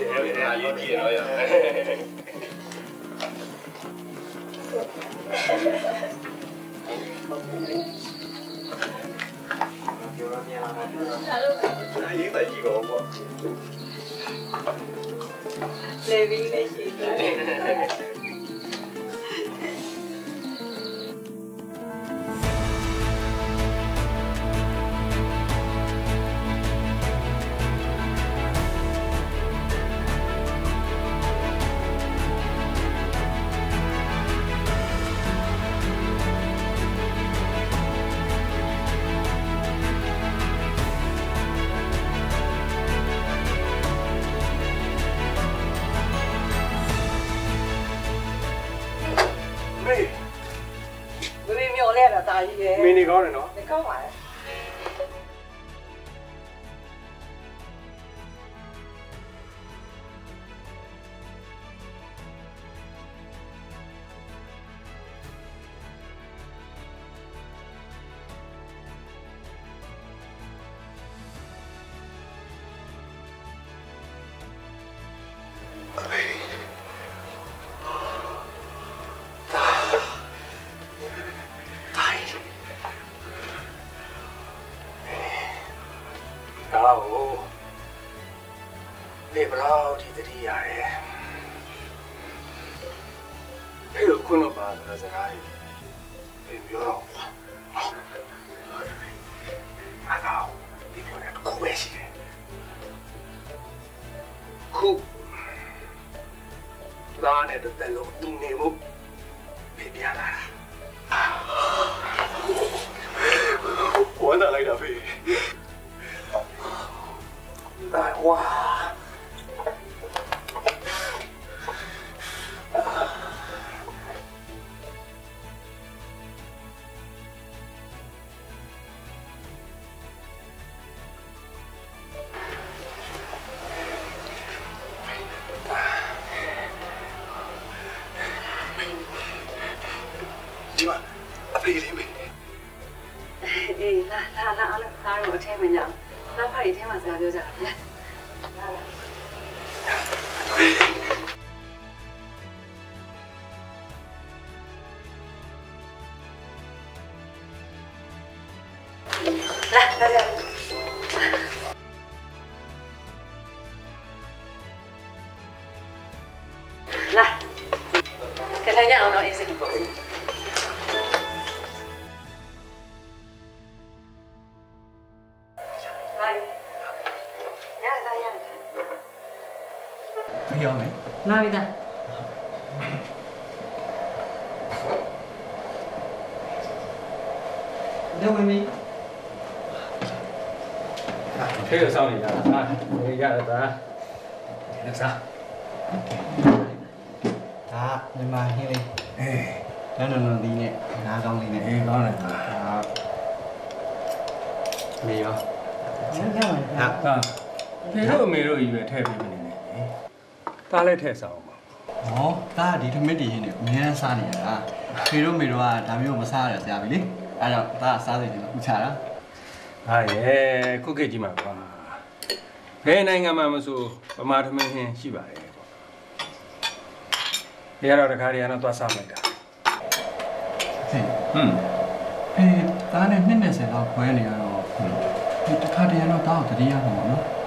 နေကောင်းတယ်နော်နေကောင်းပါလေ လာပြီသားတော့မမီဖေးရဆောင်နေရတာဟာနေရတာလက်စားဒါမြန်မာဟင်းလေးအေးနန်းနန်းဒီနဲ့ငါးကောင်းလေးနဲ့အေးကောင်းတယ်ဟာမေရောညညပါလားဟာဟာဖေးတို့အမေတို့ကြီးပဲထည့်ပေးမနေနဲ့ တားလည်းထည့်ဆောင်ပါဟောဒါဒီထမင်းတီဟင်းနဲ့အများအားစားနေရတာဖေတို့မေတို့ကဒါမျိုးမစားရဆရာပြီလေအဲကြောင့်ဒါစားစိတ်နေဥချတာဟာရဲ့ခုခေတ်ကြီးမှာကွာဘယ်နိုင်ငံမှာမဆိုဗမာထမင်းဟင်းရှိပါတယ်ပေါ့ဒီကတော့တခါတည်းကတော့သွားစားလိုက်တာဟင်ဟွန်းအေးဒါနဲ့နှစ်20လောက်ခွဲနေရတော့ဒီတစ်ခါတည်းတော့ဒါကိုတတိယမှာပေါ့နော်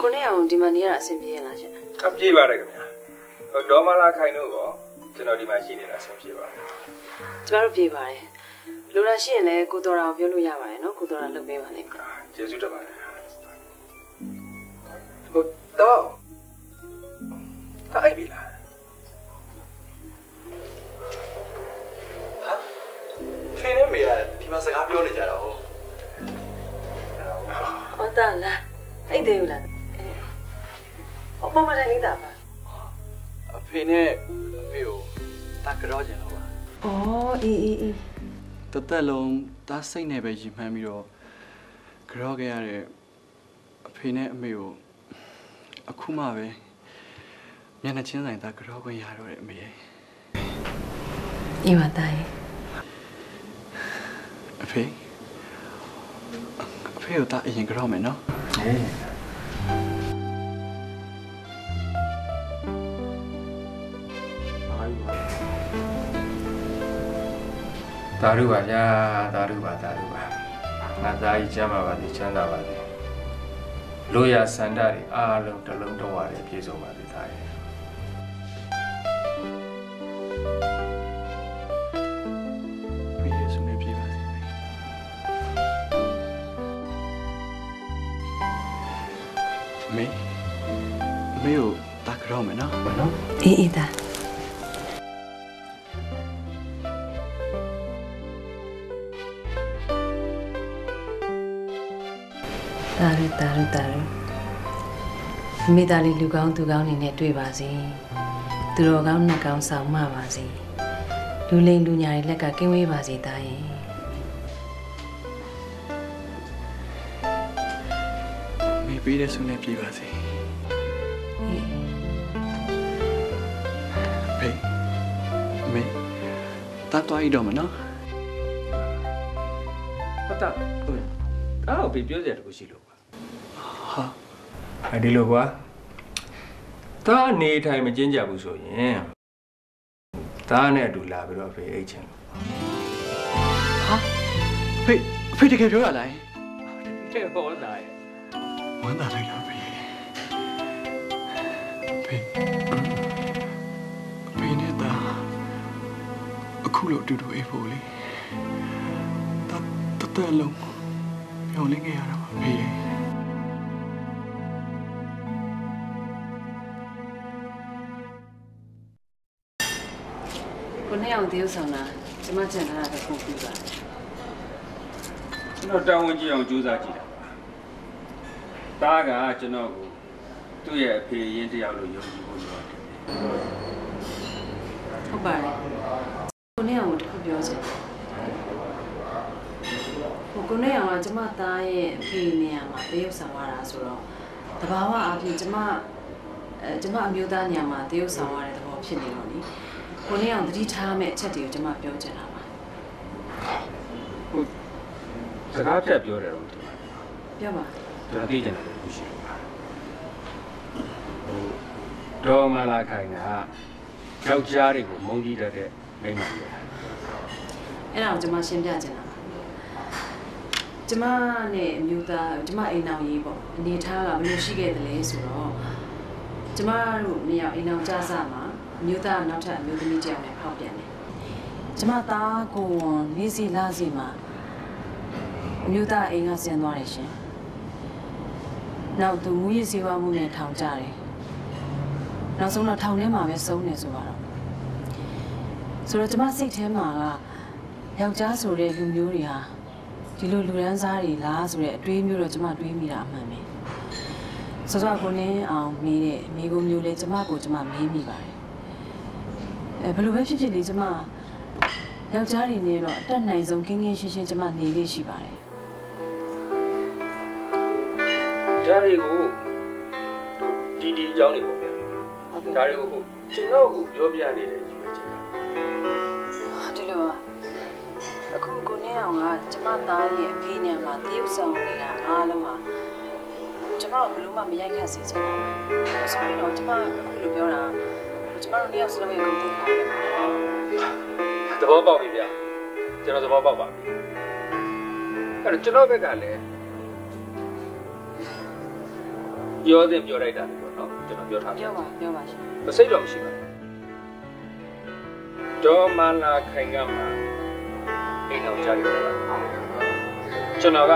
ကိုနဲ့အောင်ဒီမှာနေရတာအဆင်ပြေရလားရှင်အပြေးပါတယ်ခင်ဗျာဟိုဒေါ်မလာခိုင်တို့ရောကျွန်တော်ဒီမှာရှိနေတာဆက်ပြေးပါတယ်ကျမတို့ပြေပါတယ်လိုလားရှိရင်လည်းကိုတော်တာကိုပြောလို့ရပါတယ်နော်ကိုတော်တာလုပ်ပေးပါလိမ့်မယ်ကျေးဇူးတင်ပါတယ်ဟိုတော့အဲ့ပြီလားဖေးနဲ့မေကဒီမှာစကားပြောနေကြတာဟုတ်ဟောတာလားအဲ့သေးဘူးလား ဟောမမတိုင်းနေတာပါအဖေနဲ့အဖေကိုတာကြောကြင်တော့ပါဩအေးအေးအေးတသက်လုံးဒါစိတ်နဲ့ပဲရည်မှန်းပြီးတော့ကြောခဲ့ရတဲ့အဖေနဲ့အမေကိုအခုမှပဲမျက်နှာချင်းဆိုင်သားကြောခွင့်ရတော့တဲ့အမေရဲ့အေးပါတာရဲ့အဖေအဖေကိုတာအရင်ကြောမယ်နော် သာဓုပါဗျာသာဓုပါသာဓုပါငါသားကြီးချမ်းသာပါစေချမ်းသာပါစေလိုရစန္ဒတွေအားလုံးတစ်လုံးတစ်ဝါတွေပြည့်စုံပါစေသားရဲ့ဖေးရဲ့ဆုနဲ့ပြေပါစေအမေအမေကိုတာကြောမယ်နော်နော်အေးအေးတာ မိသားလေးလူကောင်းသူကောင်းနေနဲ့တွေ့ပါစေသူတော်ကောင်းနှက်ကောင်းဆောင်မပါစေလူလိမ်လူညာတွေလက်ကကင်းဝေးပါစေတာရဲ့အမေပေးတဲ့ဆုနဲ့ပြေပါစေအဖေအမေတာတော့ရတော့မယ်နော်ဟုတ်တာဟိုအားကိုပြောစရာတခုရှိလို့ကွာဟာ အဲဒီလိုကွာဒါအနေထိုင်မကျင်းကြဘူးဆိုရင်ဒါနဲ့အတူလာပြီးတော့ဖေးအိတ်ချင်လို့အဖေအဖေတကယ်ပြောရလားတဲ့ဟောတာရဲ့ဝမ်းသာလိုက်တော့ဖေဖေဖေနဲ့တာအခုလို့အတူတူအိပ်ဖို့လေတတတလုံးမျောလင်းခဲ့ရတာပါဖေ ကိုနဲ့အောင်တရုပ်ဆောင်တာကျမကြံထားတာပဲပုံပြပါကျွန်တော်တာဝန်ကြီးအောင်ကြိုးစားကြည့်တာဒါကကျွန်တော်ကိုသူ့ရဲ့အဖေရင်းတယောက်လို့ယုံကြည်ဖို့လိုတယ်ဟုတ်ပါတယ်ကိုနဲ့အောင်တခုပြောချင်ဟိုကိုနဲ့အောင်ကကျမသားရဲ့အဖေနေရာမှာတရုပ်ဆောင်ရတာဆိုတော့တဘာဝအပြင်ကျမအဲကျမအမျိုးသားနေရာမှာတရုပ်ဆောင်ရတဲ့သဘောဖြစ်နေတော့လေ ကိုနဲ့အောင်တတိထားမဲ့အချက်တွေကိုကျမပြောချင်တာပါဟုတ်စကားဖြတ်ပြောတယ်တော့ပြောပါကျွန်တော်သိချင်တယ်လို့ရှိတယ်ဟိုဒေါ်မလာခိုင်ကယောက်ျားတွေကိုမုန်းကြီးတတ်တဲ့မိန်းမကြီးအဲ့ဒါကိုကျမရှင်းပြချင်တာပါကျကျမနဲ့အမျိုးသားကျမအိမ်အောင်ရေးပေါ့အနေထားကဘယ်လိုရှိခဲ့တယ်လဲဆိုတော့ကျမတို့နှစ်ယောက်အိမ်အောင်ကြဆမှာ အမျိုးသားကနောက်ထပ်အမျိုးသမီးတစ်ယောက်နဲ့ဖောက်ပြန်တယ်ကျမသားကိုဝန်နေ့စီလစီမှာအမျိုးသားအိမ်ကဆင်းသွားတယ်ရှင်နောက်သူမူရည်စေဝါမှုနဲ့ထောင်ကြတယ်နောက်ဆုံးတော့ထောင်ထဲမှာပဲဆုံးနေဆိုတော့ဆိုတော့ကျမစိတ်ထဲမှာကယောက်ျားဆိုတဲ့လူမျိုးတွေဟာဒီလိုလူရန်စားတွေလားဆိုတဲ့အတွေးမျိုးတော့ကျမတွေးမိတာအမှန်ပဲစောစောကိုနင်းအောင်မေးတဲ့မိကုံမျိုးလေးကျမကိုကျမမေးမိပါတယ် အဲဘယ်လိုပဲဖြစ်ဖြစ်လေးကျမယောက်ျားတွေနဲ့တော့အတက်နိုင်ဆုံးကင်းကင်းရှင်းရှင်းကျမနေလေးရှိပါတယ်ဒါတွေကိုဒီဒီအကြောင်းတွေပေါ့ဗျာဒါတွေကိုကျွန်တော်ကပြောပြနေတယ်ကြီးပဲချင်တာဒီလိုပါအခုကိုနင်းအောင်ကကျမသားရဲ့အဖေညံမှာတရုပ်ဆောင်နေတာအားလုံးဟာကျမတို့ဘယ်လိုမှမရိုက်ခတ်စေချင်ဘူးဆိုတော့ကျမအခုလိုပြောတာ ကျမတို့နှစ်ယောက်စလုံးရဲ့ဂုဏ်သိက္ခာပဲပေါ့သဘောပေါက်ပြီဗျာကျွန်တော်သဘောပေါက်ပါပြီအဲ့တော့ကျွန်တော်ဘက်ကလည်းပြောတဲ့ပြောလိုက်တာလေပေါ့နော်ကျွန်တော်ပြောထားတယ်ပြောပါပြောပါရှင်မစိတ်တော့မရှိပါဘူးဒေါ်မလာခိုင်ကမှာအိမ်အောင်ကြရတယ်ကျွန်တော်က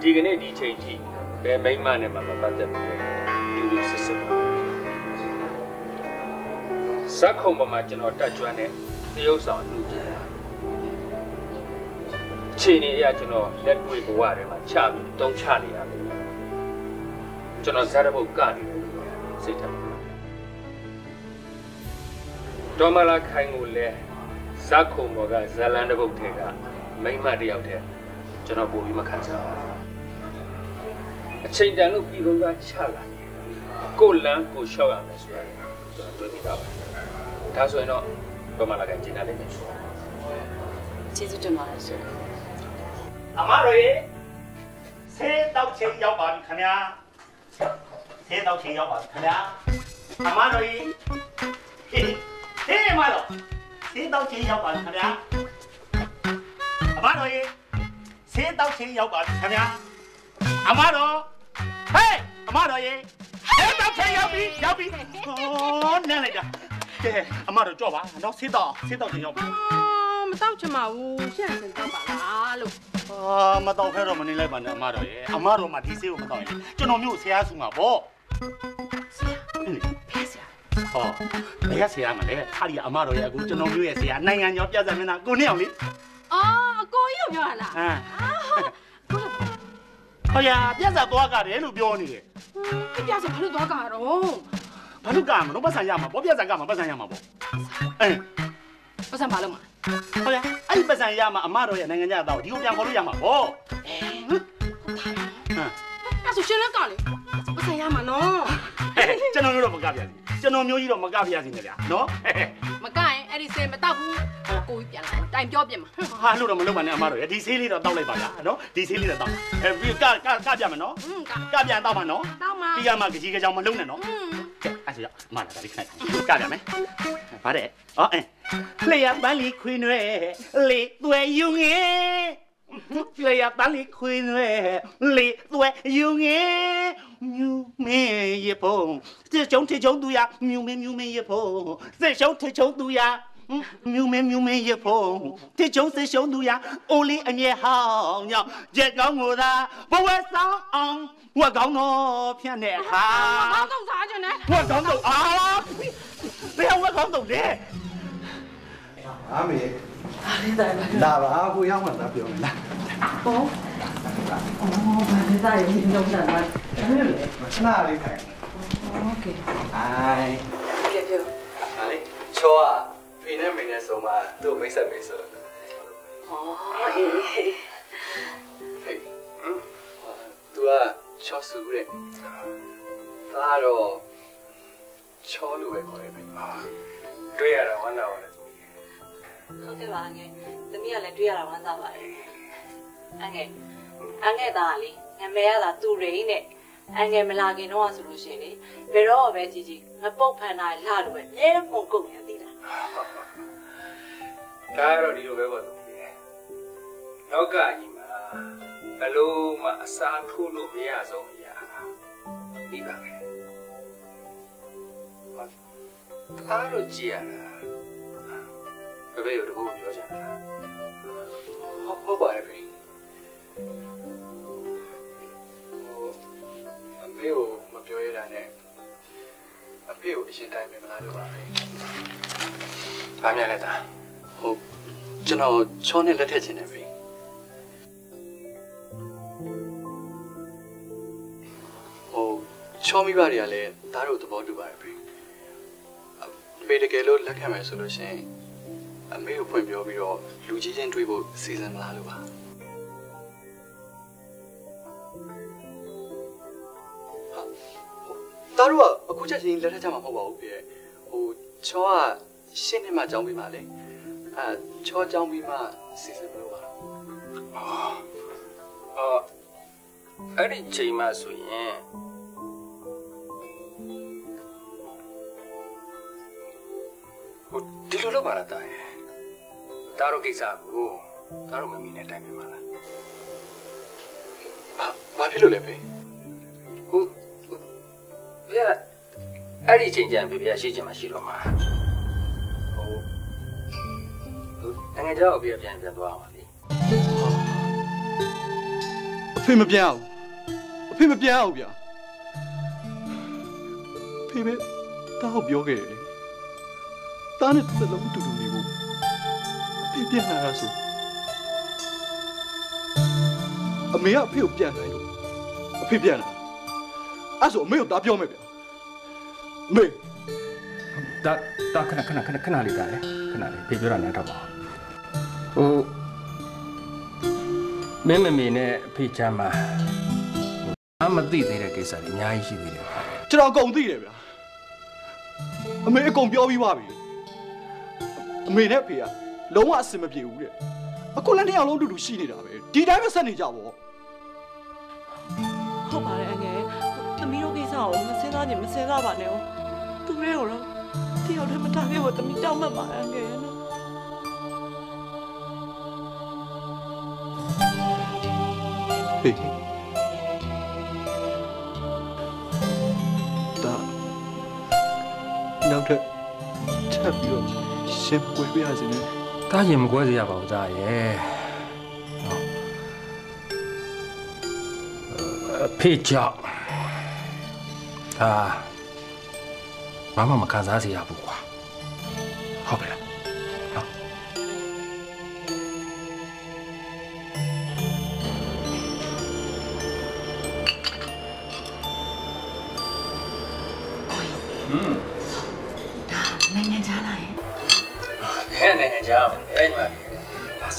ဒီကနေ့ဒီချိန်ထိဘယ်မိမနဲ့မှမပတ်သက်ဘူးလူလူစစ်စစ်ပါ ဇက်ခုံပေါ်မှာကျွန်တော်တက်ကြွတဲ့သရုပ်ဆောင်လူကြီးခြေနေအရကျွန်တော်လက်တွေ့ဘဝတွေမှာချပြီးတုံးချနေရတယ်ကျွန်တော်ဇာတ်ဘုတ်ကနေတယ်စိတ်ထက်ပါဒေါ်မလာခိုင်ကိုလည်းဇက်ခုံဘော်ကဇလန်တစ်ပုတ်ထဲကမိမတယောက်တည်းကျွန်တော်ပို့ပြီးမခံစားပါဘူးအချိန်တန်လို့ပြည်ကုန်ကချလာတယ်ကိုလန်းကိုလျှောက်ရမယ်ဆိုတာကျွန်တော်တွေ့ပြီးသားပါ ဒါဆိုရင်တော့ဒေါ်မလာခိုင်ကျင်းလာလိမ့်မယ်ကျေးဇူးတင်ပါတယ်ရှင်အမတို့ရေဆေးတောက်ချင်းရောက်ပါပြီခင်ဗျာဆေးတောက်ချင်းရောက်ပါပြီခင်ဗျာအမတို့ရေဟေးဟေးအမတို့ဆေးတောက်ချင်းရောက်ပါပြီခင်ဗျာအမတို့ရေဆေးတောက်ချင်းရောက်ပါပြီခင်ဗျာအမတို့ဟေးအမတို့ရေဆေးတောက်ချင်းရောက်ပြီရောက်ပြီဟောနန်းလိုက်တာ ကဲအမတို့ကြော့ပါနော်ဆေးတောက်ဆေးတောက်ချင်းရောက်ပြီမတောက်ချင်ပါဘူးရှင့်စင်တောက်ပါလားလို့အာမတော့ခဲတော့မနေလိုက်ပါနဲ့အမတော်ရေအမတော်မှဒီဆေးကိုမတော့ရင်ကျွန်တော်မျိုးဆရာစုမှာပေါ့ဆရာဖះဆရာဟောဘယ်ကဆရာမလဲခါရီအမတော်ရဲ့အခုကျွန်တော်မျိုးရဲ့ဆရာနိုင်ငံကျော်ပြဿနာမင်းသားကိုနေအောင်လေအော်အကိုကြီးကိုပြောရလားဟမ်ဟောရပြဿနာသွားကြတယ်လို့ပြောနေတယ်ပြပြဆိုဘာလို့သွားကြတော့ ဘာလို့ကာမနော်ပတ်ဆံရမှာပေါ့ပြက်ဆံကမှာပတ်ဆံရမှာပေါ့အဲပတ်စံပါလို့မဟုတ်လားအဲ့ဒီပတ်စံရမှာအမတော်ရဲ့နိုင်ငံခြားသားကိုဒီကိုပြန်ခေါ်လို့ရမှာပေါ့ဟမ်အဲ့ဆိုရှင်လက်ကလေပတ်စံရမှာနော်ကျွန်တော်မျိုးတော့မကပြရစီကျွန်တော်မျိုးကြီးတော့မကပြရစီနဲ့ဗျာနော်မကရင်အဲ့ဒီဆေးမတောက်ဘူးဟောကိုကြီးပြန်လာတိုင်ပြောပြင်မှာဟာလို့တော့မလုပ်ပါနဲ့အမတော်ရဲ့ဒီဆေးလေးတော့တောက်လိုက်ပါဗျာနော်ဒီဆေးလေးတော့တောက်အဲပြီးကကကပြမယ်နော်ကပြန်တောက်ပါနော်တောက်ပါပြီးရမှာကြကြီးကြောင်မလုံးနဲ့နော် ဆိုရအမလာဒါလေးခဏကပြမယ်ဗါတဲ့အော်အဲလျှက်ပန်းလီခွေနွဲလေသွဲယူငယ်လျှက်ပန်းလီခွေနွဲလေသွဲယူငယ်မြူမေရဖို့စစ်ချုံထချုံသူရမြူမေမြူမေရဖို့စစ်ချုံထချုံသူရ မြူမေမြူမေရဖို့ထချုံစစ်ချုံသူရအိုလီအမြဲဟောင်းညောင်းရက်ကောင်းကိုသာဘဝဆောင်အောင်ဝက်ကောင်းတော့ဖြန့်တဲ့ဟာ ကောင်းကောင်းစားကြနဲ့ ဝက်ကောင်းတော့အာဘယ်ဝက်ကောင်းတော့လဲ အားမေလာပါကိုရောက်မှသာပြောမယ်လား ဟောအော်ဘာလဲသားရင်လုံးတာလားအဲ့လိုလေ ခဏလေးခိုင် โอเค အိုင် ပြပြ ဟာလေချောက ဖေနဲ့မေနဲ့ဆုံးမသူ့ကိုမိတ်ဆက်ပေးဆိုအော်အေးဟေးဟမ်သူကချောစုတဲ့ဒါတော့ချောလို့ပဲခေါ်ရမယ်တွေ့ရတာဝမ်းသာပါတယ်ဟုတ်ကဲ့ပါငယ်သမီးကလည်းတွေ့ရတာဝမ်းသာပါတယ်အငယ်အငယ်သားလေနာမည်ရတာသူရိန်နဲ့အငယ်မလာခင်တော့ဆိုလို့ရှိရင်လေဘယ်တော့ပဲကြည်ကြည်ငပုတ်ဖန်တာလှလို့ပဲအများပုံကုန်ရသေးတာ ဒါကတော့ဒီလိုပဲပေါ့သူနောက်ကကြီးမှာအလုံးမှအစားထိုးလို့မရဆုံးအရာဒီပါပဲအားလို့ကြည်ရတာဘယ်ဘယ်ကိုတကူပြောချင်တာဟုတ်ဟုတ်ပါရဲ့ဖေအမေကိုမပြောရတာနဲ့အဖေကိုအရင်တိုင်းပဲမလားလို့ပါပဲ။ ဘာများလဲတာဟုတ်ကျွန်တော်ချောနဲ့လက်ထက်ချင်တယ်ဖေဟိုချောမိဘတွေကလည်းဒါတို့သဘောတူပါတယ်ဖေအဖေတကယ်လို့လက်ခံမယ်ဆိုလို့ရှိရင်အမေကိုဖွင့်ပြောပြီးတော့လူကြီးချင်းတွေ့ဖို့စီစဉ်မလားလို့ပါဒါတို့ကအခုချက်ချင်းလက်ထက်ချမှာမဟုတ်ပါဘူးဖေဟိုချောက ရှင်းနေမှကြောင်းပြီးပါလေအဲချောကြောင်းပြီးမှစီစဉ်မလို့ပါ။အော်အဲ့ဒီချိန်မှဆိုရင်ဟိုဒီလိုလုပ်ပါလားတာရဲ့။ဒါတော့ကိစ္စကိုဒါတော့မမီနဲ့တိုင်ပြပါလားဘာဘာဖြစ်လို့လဲဖေ။ဟုတ်ပြအဲ့ဒီချိန်ကျရင်ပြပြရှိချင်မှရှိတော့မှာ။ ဟိုငွေကြောက်ပြပြန်ပြန်သွားပါလေအဖေမပြန်အောင်အဖေမပြန်အောင်ဗျာအဖေပဲတားကိုပြောခဲ့တယ်လေတားနဲ့တစ်လုံးတူတူနေဖို့အဖေပြန်လာတာဆိုအမေကအဖေကိုပြန်နိုင်လို့အဖေပြန်လာအဲ့ဆိုအမေကိုတားပြောမယ်ဗျာအမေဒါဒါခဏခဏခဏခဏလေးတာလေခဏလေးပြေပြောတာနားတော့ပါ မင်းမမေနဲ့အဖေချမ်းမှာအမသိသေးတဲ့ကိစ္စတွေအများကြီးရှိသေးတယ်ကျွန်တော်အကုန်သိတယ်ဗျာအမေအကုန်ပြောပြီးပါပြီအမေနဲ့အဖေကလုံးဝအဆင်မပြေဘူးတဲ့အခုလည်းနှစ်ယောက်လုံးအတူတူရှိနေတာပဲဒီတိုင်းပဲဆက်နေကြပေါ့ဟုတ်ပါတယ်အငယ်သမီးတို့ကိစ္စကိုမစင်စားခြင်းမစင်စားပါနဲ့哦သူတွေကိုတော့တယောက်တည်းမထားခဲ့ဖို့သမီးတောင်းမှတ်ပါတယ်အငယ်နော် ဟေးဒါနောက်ထပ်ချက်ပြီးတော့ရှင်ပွေပြရစီနဲ့တားရင်မကွဲစေရပါဘူးသားရဲ့နော်အဖေကြောင့်ဒါဘာမှမခံစားစေရဘူးကွာ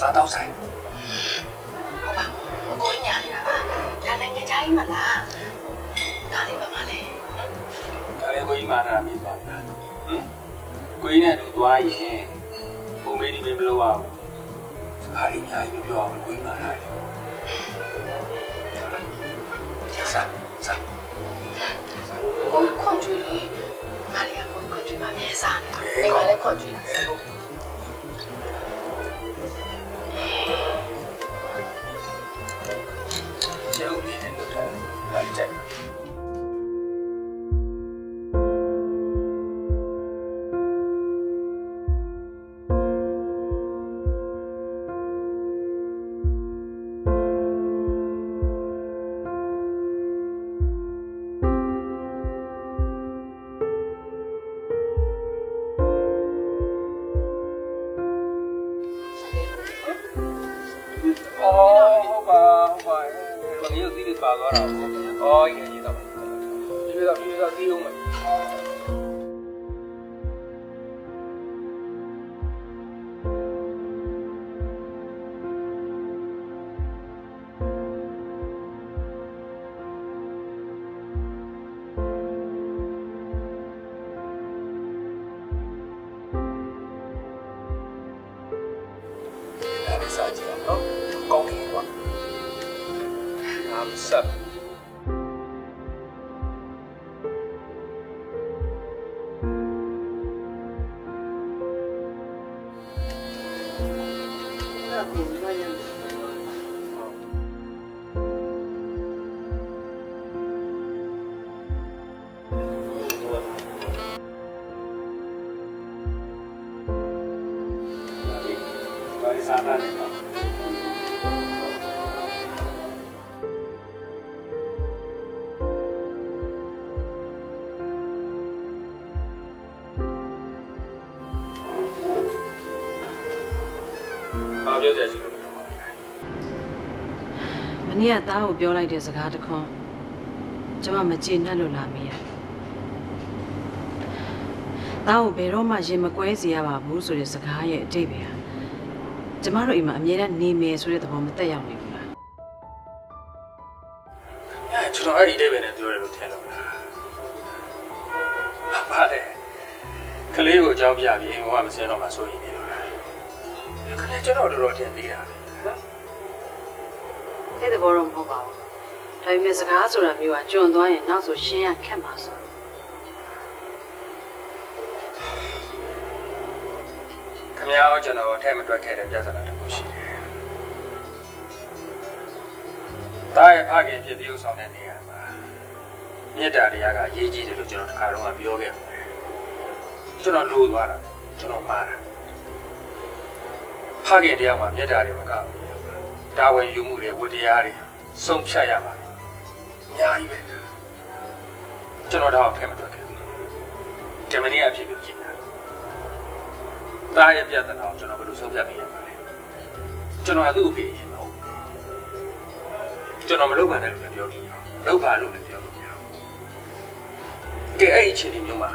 စားတော့ဆိုင်ကိုညာနေတာပါဒါနိုင်ငံခြားကြီးမလားဒါလေးပါမလဲဒါလည်းကိုကြီးမာနာမြည်ပါလားဟမ်ကိုကြီးနဲ့တူသွားရင်ပုံမေးဒီမလို့အောင်စကားအများကြီးပြောအောင်ကိုကြီးမာနာတယ်စားစားကိုခွန်ကျွေးမာလီယာကိုခွန်ကျွေးပါမဲစားနေပါလေခွန်ကျွေးကျု စားသားတယ်နော်။ဘာပြောကြရှိလို့လဲမနေ့ကသားကိုပြောလိုက်တဲ့စကားတစ်ခွန်းကျမမကျေနပ်လို့လာမေးရသားကိုဘယ်တော့မှရင်မကွဲစေရပါဘူးဆိုတဲ့စကားရဲ့အတိတ်ပဲဟာ ကျမတို့အိမ်မှာအမြဲတမ်းနေမယ်ဆိုတဲ့သဘောမသက်ရောက်နေဘူးလား။အဲကျွန်တော်အဲ့ဒီအိဗယ်နဲ့ပြောရလို့ထင်လို့လား။ဘာလဲ။ကလေးကိုအကြောင်းပြပြီးအိမ်ကမစင်းတော့မှဆိုရင်နေလို့လား။ကလေးကျွန်တော်တော်တော်ထင်သေးတာပဲနော်တဲ့သဘောတော့မဟုတ်ပါဘူးဒါပေမဲ့စကားဆိုတာမျိုးကကျွံသွားရင်နောက်ဆိုရှင်းရခက်မှာဆို။ ခင်ဗျားတို့ကျွန်တော်အထက်မတွက်ခဲ့တဲ့ပြဿနာတစ်ခုရှိတယ်။တားရဲ့ဖခင်ဖြစ်ပြီးဥဆောင်တဲ့နေရာမှာမေတ္တာတရားကအရေးကြီးတယ်လို့ကျွန်တော်တစ်ခါတော့ပြောခဲ့ပါတယ်။ကျွန်တော်လို့သွားတာကျွန်တော်မှားတာ။ဖခင်တရားမှာမေတ္တာတွေမကဘူး။တာဝန်ယူမှုတွေဝတ္တရားတွေဆုံးဖြတ်ရမှာ။အများကြီးပဲ။ကျွန်တော်တော့အထက်မတွက်ခဲ့ဘူး။ဂျမနီအဖြစ်ဖြစ်ကြည့် တာ။တားရဲ့ပြဿနာကိုကျွန်တော်ဘယ်လိုဆုံးဖြတ်ပေးရမှာလဲ။ကျွန်တော်ကသူ့အဖေရင်မဟုတ်ဘူး။ကျွန်တော်မလုပ်ပါနဲ့လို့ပြောလို့လုပ်ပါလို့လည်းပြောလို့မရဘူး။ကဲအဲ့ဒီအချိန်ဒီမျိုးမှာ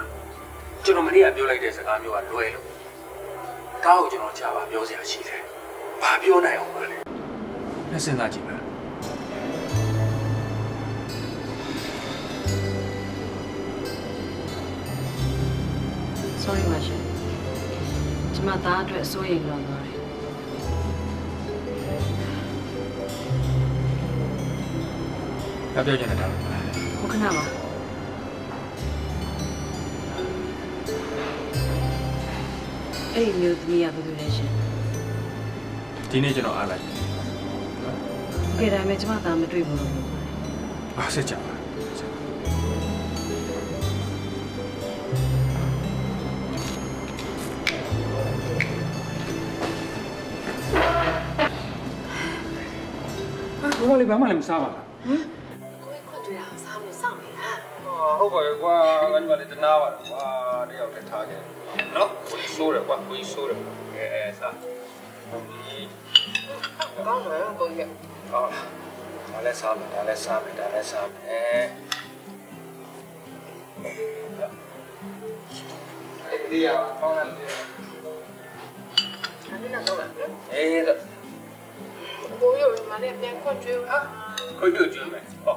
ကျွန်တော်မနေ့ကပြောလိုက်တဲ့စကားမျိုးကလွယ်လို့ကားကိုကျွန်တော်ကြားပါပြောစရာရှိတယ်။ဘာပြောနိုင်အောင်ပါလဲ။လက်စင်သားကြည့်ပါ sorry ပါရှင် ကျမသားအတွက်အစိုးရိမ်လွန်သွားတယ်။ဘာပြောချင်တာလဲခုခဏပါအဲ့ဒီမျိုးသမီးကဘယ်လိုလဲရှင်။ဒီနေ့ကျွန်တော်အားလိုက်တယ်ကဲဒါပေမဲ့ကျမသားမတွေ့ဘူးလို့။ဘာစစ်ကြပါ ဘုံလေးဘာမှလည်းမစားပါလားကိုယ်ခွတ်တွေ့တာစားလို့စောင့်နေတာဟုတ်ပါရဲ့ကွာငါညီမလေးတနာပါတော့ကွာတယောက်တည်းထားခဲ့နော်ကိုကြီးဆိုးတယ်ကွာကိုကြီးဆိုးတယ်အဲအဲစားကောင်းတယ်ကိုကြီးအော်ဒါလည်းစားမယ်ဒါလည်းစားမယ်ဒါလည်းစားမယ်အဲဒီရအောင်လားအဲ့ဒါတော့အေးတော့ကိုကြီးကမလေးပြန်ခွတ်တွေ့ဟာကိုကြီးတို့ ကျွေးမယ်ဟော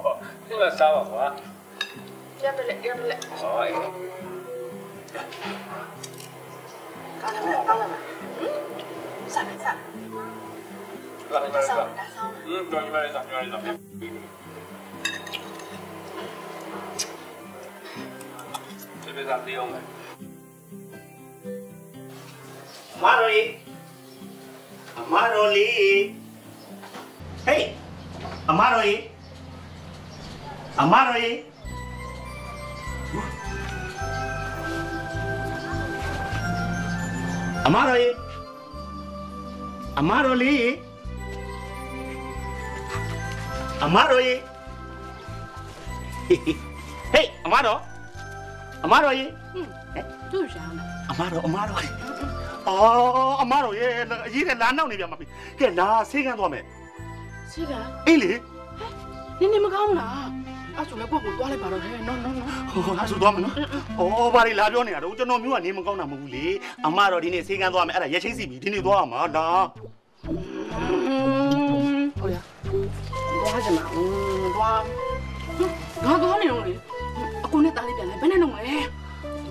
သူကစားပါကွာရပလက်ရပလက်ဟောအေးကောင်းတယ်ကောင်းတယ်စားမယ်စားလာလာလာဟင်းတော်ညီမလေးစားညီမလေးစားဒီပဲစားသေးအောင်မယ်အမတော်လေးအမတော်လေး ဟေးအမတော်လေးအမတော်လေးအမတော်လေးအမတော်လေးအမတော်လေးဟေးဟေးအမတော်အမတော်လေးသူ့ရှာမယ်အမတော်အမတော်အော်အမတော်ရဲ့အရေးနဲ့လာနောက်နေပြန်ပါပြီကဲလာဆေးကန်းသွားမယ် စီကအေးလေနင်းနေမကောင်းလားအဲ့ဆိုလည်းကိုကိုသွားလိုက်ပါတော့ဟဲ့နော်နော်နော်ဟိုအဲ့ဆိုသွားမယ်နော်အော်ဘာတွေလာပြောနေရတော့ကျွန်တော်မျိုးကနေမကောင်းတာမဟုတ်ဘူးလေအမတော်ဒီနေ့ဆေးကန်းသွားမယ်အဲ့ဒါရက်ချင်းစီပြီဒီနေ့သွားရမှာဒါဟုတ်ရသွားကြမှာသွားငါသွားနေတော့လေအကိုနဲ့တားလေးပြန်လဲဘယ်နဲ့လုပ်မလဲ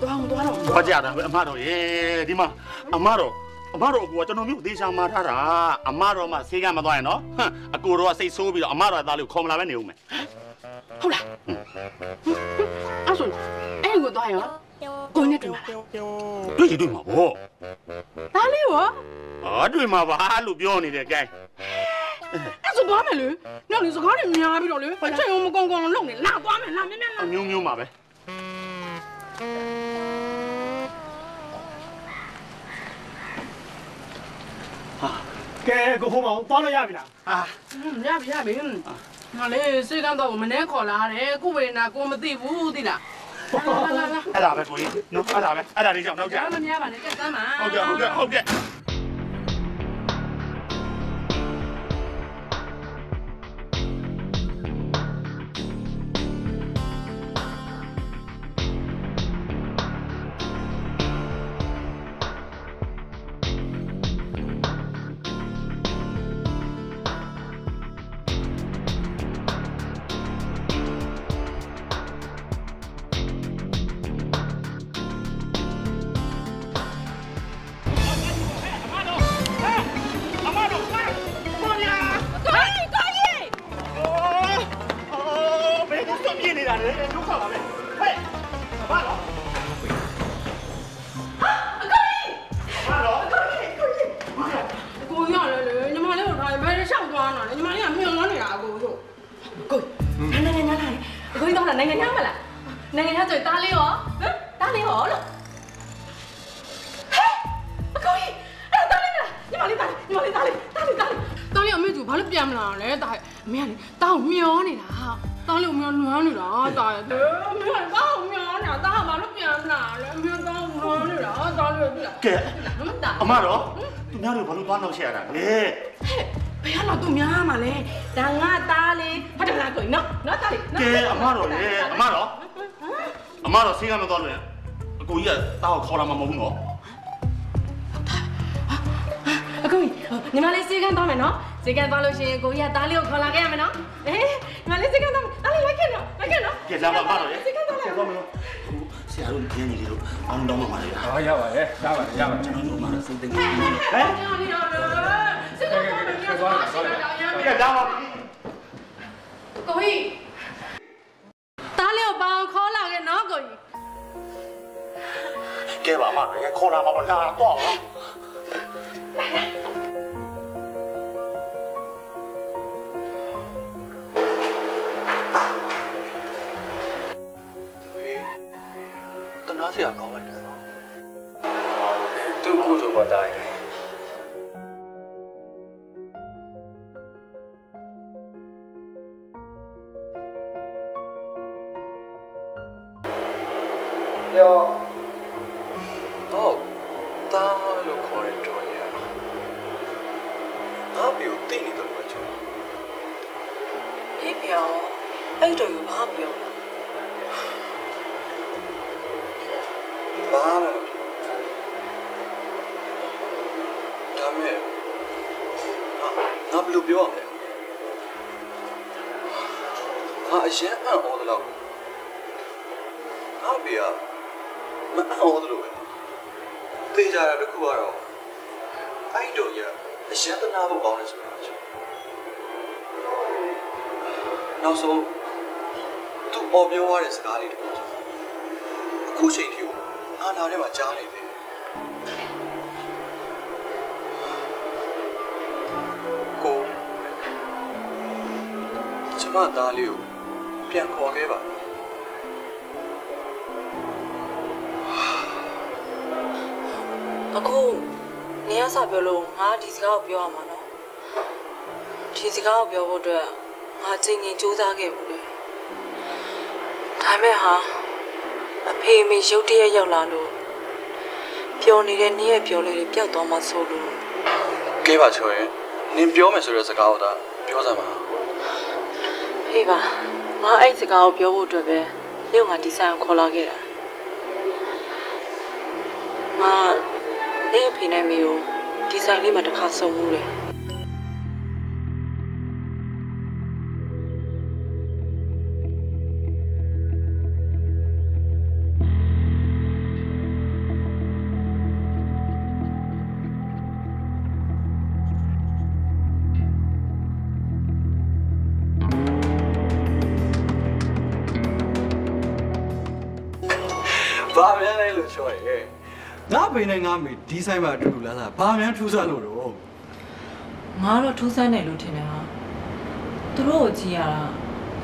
သွားအောင်သွားတော့သွားကြတာပဲအမတော်ရေဒီမှာအမတော် အမတော်ကကျွန်တော်မျိုးသေချာမှာထားတာအမတော်မှဆေးကန်းမသွားရင်နော်ဟမ်အကိုတော်ကစိတ်ဆိုးပြီးတော့အမတော်ရဲ့သားလေးကိုခေါ်မလာပဲနေဦးမယ်ဟုတ်လားအဲ့ဆိုအဲ့ကိုသွားရောကိုနဲ့တွေ့မှာတွေ့ချင်တွေ့မှာဗောဒါလေးရောအော်တွေ့မှာပါလို့ပြောနေတယ်ကဲအဲ့ဆိုသွားမယ်လေညလေစကားတွေများပြီးတော့လေအချိန်အောင်မကောင်းကောင်းလုပ်နေလာသွားမယ်လာမြင်မြင်လာအမျိုးမျိုးမှာပဲ ဟာကဲကိုဖုံးမအောင်သွားလို့ရပြီလားအာရပြီရပြီငါလေးစေကန်းတော့မနေ့ခေါ်လာတယ်ကိုဝေနာကိုမသိဘူးသိလားလာလာလာအဲ့ဒါပဲကိုကြီးနော်အဲ့ဒါပဲအဲ့ဒါလေးကြောင့်နောက်ကြလာမများပါနဲ့ကဲတမ်းပါဟုတ်ကဲ့ဟုတ်ကဲ့ဟုတ်ကဲ့ ကိုကြီးကသားလေးကိုခေါ်လာခဲ့ရမယ်နော်အေးညီမလေးစေကန်းသွားမယ်သားလေးလိုက်ခဲ့နော်လိုက်ခဲ့နော်ကဲလာပါအမတော့လေစေကန်းသွားလိုက်ကဲသွားမလို့ဆရာတို့ညနေလေးတို့အောင်းတောင်းမှာပါလေဟောရပါတယ်ရပါတယ်ရပါတယ်ကျွန်တော်တို့မှာစိတ်သိမ်းနေဟမ်ကြောင်နေတော့စေကန်းသွားမယ်ညီမလေးစေကန်းသွားမယ်ကဲလာပါကိုကြီးသားလေးကိုပေါအောင်ခေါ်လာခဲ့နော်ကိုကြီးကဲပါအမရေခေါ်လာမှာပါလာတော့နော် စရာကောင်းပါတယ်သူ့ကိုယ်ဆိုပါတိုင်းပြော တာတစ်ခုကတော့အဲ့တော်ရအရင်တနာဖို့ကောင်းတယ်ဆိုတာကျွန်တော်နောက်ဆုံးသူပေါ်ပြောရတဲ့စကားလေးတခုကျွန်တော်အခုချိန်ထိကိုငါနာထဲမှာကြားနေတယ်ကိုကျမသားလေးကိုပြန်ခေါ်ခဲ့ပါ အခုနေရစပြောလို့ငါဒီစကားကိုပြောရမှာနော်ဒီစကားကိုပြောဖို့အတွက်ငါချိန်ငင်စူးစမ်းခဲ့ဘူးလေဒါပေမဲ့ဟာအဖေအမေရုတ်တရက်ရောက်လာလို့ပျော်နေတဲ့နေ့ရဲ့ပျော်လေးတွေပျောက်သွားမှဆိုလို့ကဲပါချောရင်နင်ပြောမယ်ဆိုတဲ့စကားကိုသာပြောစမ်းပါဖေးပါငါအဲ့စကားကိုပြောဖို့အတွက်ပဲညငါဒီဆိုင်ကိုခေါ်လာခဲ့တာငါ နေအဖေနဲ့မေကိုဒီဆိုင်လေးမှာတစ်ခါဆုံမှုတယ် နဲ့ငါမေဒီဆိုင်မှာအတူတူလာတာဘာများထူးဆန်းလို့တော့ငါတော့ထူးဆန်းတယ်လို့ထင်တယ်ဟာသူတို့ကိုကြည့်ရတာ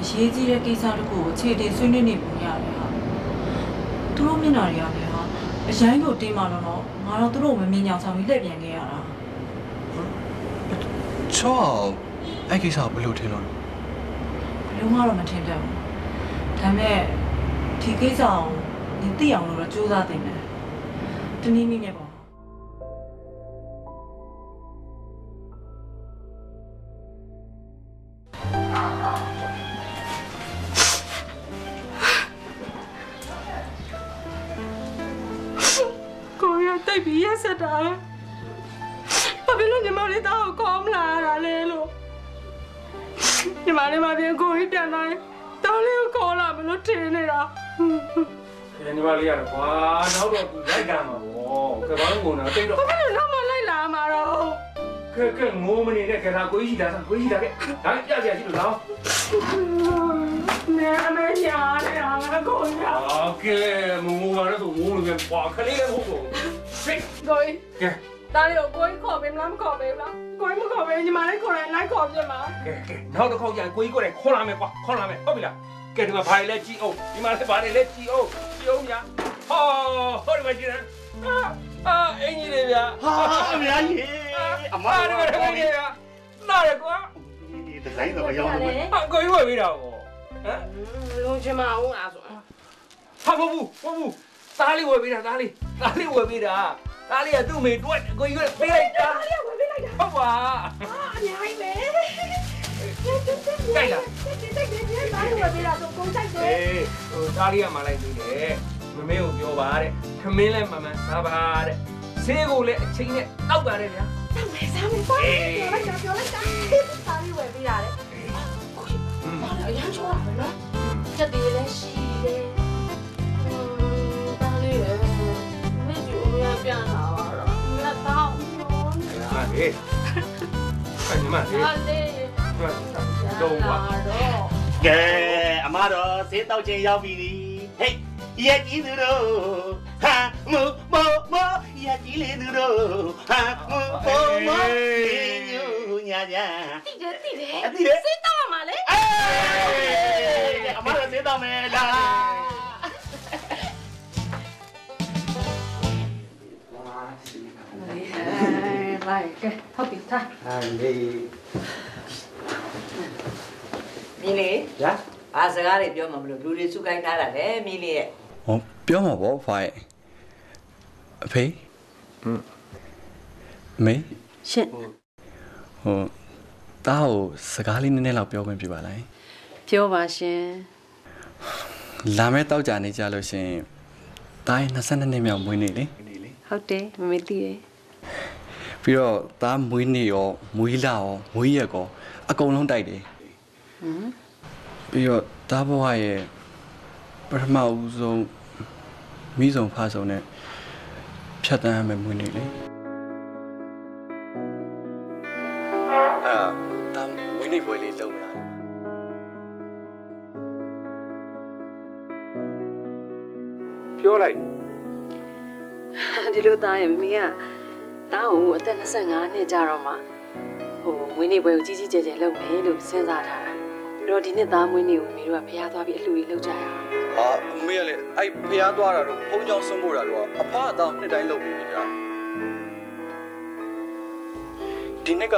အရေးကြီးတဲ့ကိစ္စတစ်ခုကိုခြေတင်ဆွေးနွေးနေပုံရတယ်ဟာသူတို့မျက်နှာတွေကလည်းဟာအရင်ကိုတင်းမာတော့တော့ငါတော့သူတို့ကိုမမြင်ကြအောင်ဆောင်ပြီးလှည့်ပြန်ခဲ့ရတာချောအဲ့ကိစ္စကိုဘယ်လိုထင်လို့လဲလုံးဝတော့မထင်တတ်ဘူးဒါပေမဲ့ဒီကိစ္စကိုနင်သိအောင်လို့တော့ကြိုးစားတင်တယ် တနည်းန လာစမ်းဝေးရှိလာခဲ့ဒါနဲ့ပြရစီရှိလို့လာအောင်娘们娘的，俺们狗娘。啊，给我玩的是我那边哇，可怜的我。谁？对。给。ဒါလေးကိုကိုကြီးခေါ်ပေးမလားမခေါ်ပေးဘူးလားကိုကြီးမခေါ်ပေးညီမလေးခေါ်ရင်လိုက်ခေါ်ပြမလားကဲကဲနောက်တစ်ခေါက်ကြရင်ကိုကြီးကိုယ်တိုင်ခေါ်လာမယ်ကွာခေါ်လာမယ်ဟုတ်ပြီလားကဲဒီမှာဘာတွေလဲကြည့်အောင်ဒီမှာလည်းဘာတွေလဲကြည့်အောင်ကြည့်အောင်ညာဟောဟုတ်တယ်မကြည့်နဲ့အာအင်ကြီးတွေဗျာဟာအများကြီးအမားတွေဗျာ ရတယ်ခင်ဗျာနားရကွာဒီဇိုင်းတော့မရောက်ဘူးအကိုကြီးဝယ်ပေးတာကိုဟမ်လုံးချင်မအောင်လားဆိုဟာမဟုတ်ဘူးမဟုတ်ဘူးသားလေးဝယ်ပေးတာသားလေးသားလေးဝယ်ပေးတာသားလေးကသူ့မေတွက်ကိုကြီးကပေးလိုက်တာသားလေးကဝယ်ပေးလိုက်တာဟုတ်ပါအများကြီးပဲကြိုက်လားတားလေးဝယ်ပေးတာဆိုကုန်ဆိုင်တယ်အေးဟိုသားလေးကမှလိုက်သေးတယ်မမေကိုပြောပါတဲ့ခမင်းလည်းမမှန်စားပါတဲ့ ဆေးကိုလည်းအချိန်နဲ့တောက်ပါတယ်ဗျာစားမယ်စားမယ်စားမယ်ပြောလိုက်တာပြောလိုက်တာတားလေးဝယ်ပေးတာလေအရန်ချောတာပဲနော်ချက်သေးလည်းရှိတယ်တားလေးရဲ့မင်းတို့ရပြန်လာတော့ငါတောင်းပြောနေဟာဟေးအဲ့ဒီမှာဟေးတားလေးတော့ကွာတော့ကဲအမတော့စေးတောက်ချင်းရောက်ပြီဟေး ရက်ကြီးသူတို့ဟာမူမောမောရက်ကြီးလေးသူတို့ဟာမူမောမောညူညာညာတိတယ်တိတယ်အတိတယ်စေးတောင်းမှာလေအေးအမတော့စေးတောက်မယ်လားလိုက်ကဲဟုတ်ပြီထားဟာလေမီလီရဘာစကားတွေပြောမှမလို့ လူတွေစုကိုင်းထားတာလေမီလီရဲ့ဟောပြောမှာပေါ့ဖိုင်အဖေဟမ်မေရှင့်ဟိုတားကိုစကားလေးနည်းနည်းလောက်ပြောခွင့်ပြပါလားပြောပါရှင်လာမဲ့တောက်ကြနေကြလို့ရှရင်တားရဲ့22နှစ်မြောက်မွေးနေ့လေဟုတ်တယ်မမေသိတယ်ပြီးတော့တားမွေးနေ့ရောမွေးလာရောမွေးရက်ကောအကုန်လုံးတိုက်တယ်ဟမ်ပြီးတော့တားဘဝရဲ့ပထမဦးဆုံး မိဆုံးဖဆုံးနဲ့ဖြတ်တန်းရမယ်မွေးနေ့လေအာတားမွေးနေ့ပွဲလေးလုပ်မလားပြောလိုက်ဒီလိုသားရဲ့မမေကတားကိုအသက်25နှစ်ကြာတော့မှဟိုမွေးနေ့ပွဲကိုကြီးကြီးကျယ်ကျယ်လုပ်မယ်လို့စဉ်းစားထားတာပြီးတော့ဒီနှစ်သားမွေးနေ့ကိုမေတို့ကဖျားသွားပြီးအလှူကြီးလုပ်ကြရအောင် ဟာအမေကလည်းအဲ့ဖျားသွားတာတော့ဖုံးချောင်းဆွန့်ဖို့တာတော့အဖအသားနှစ်တိုင်းလုပ်ပြီးပြီကြာဒီနှစ်က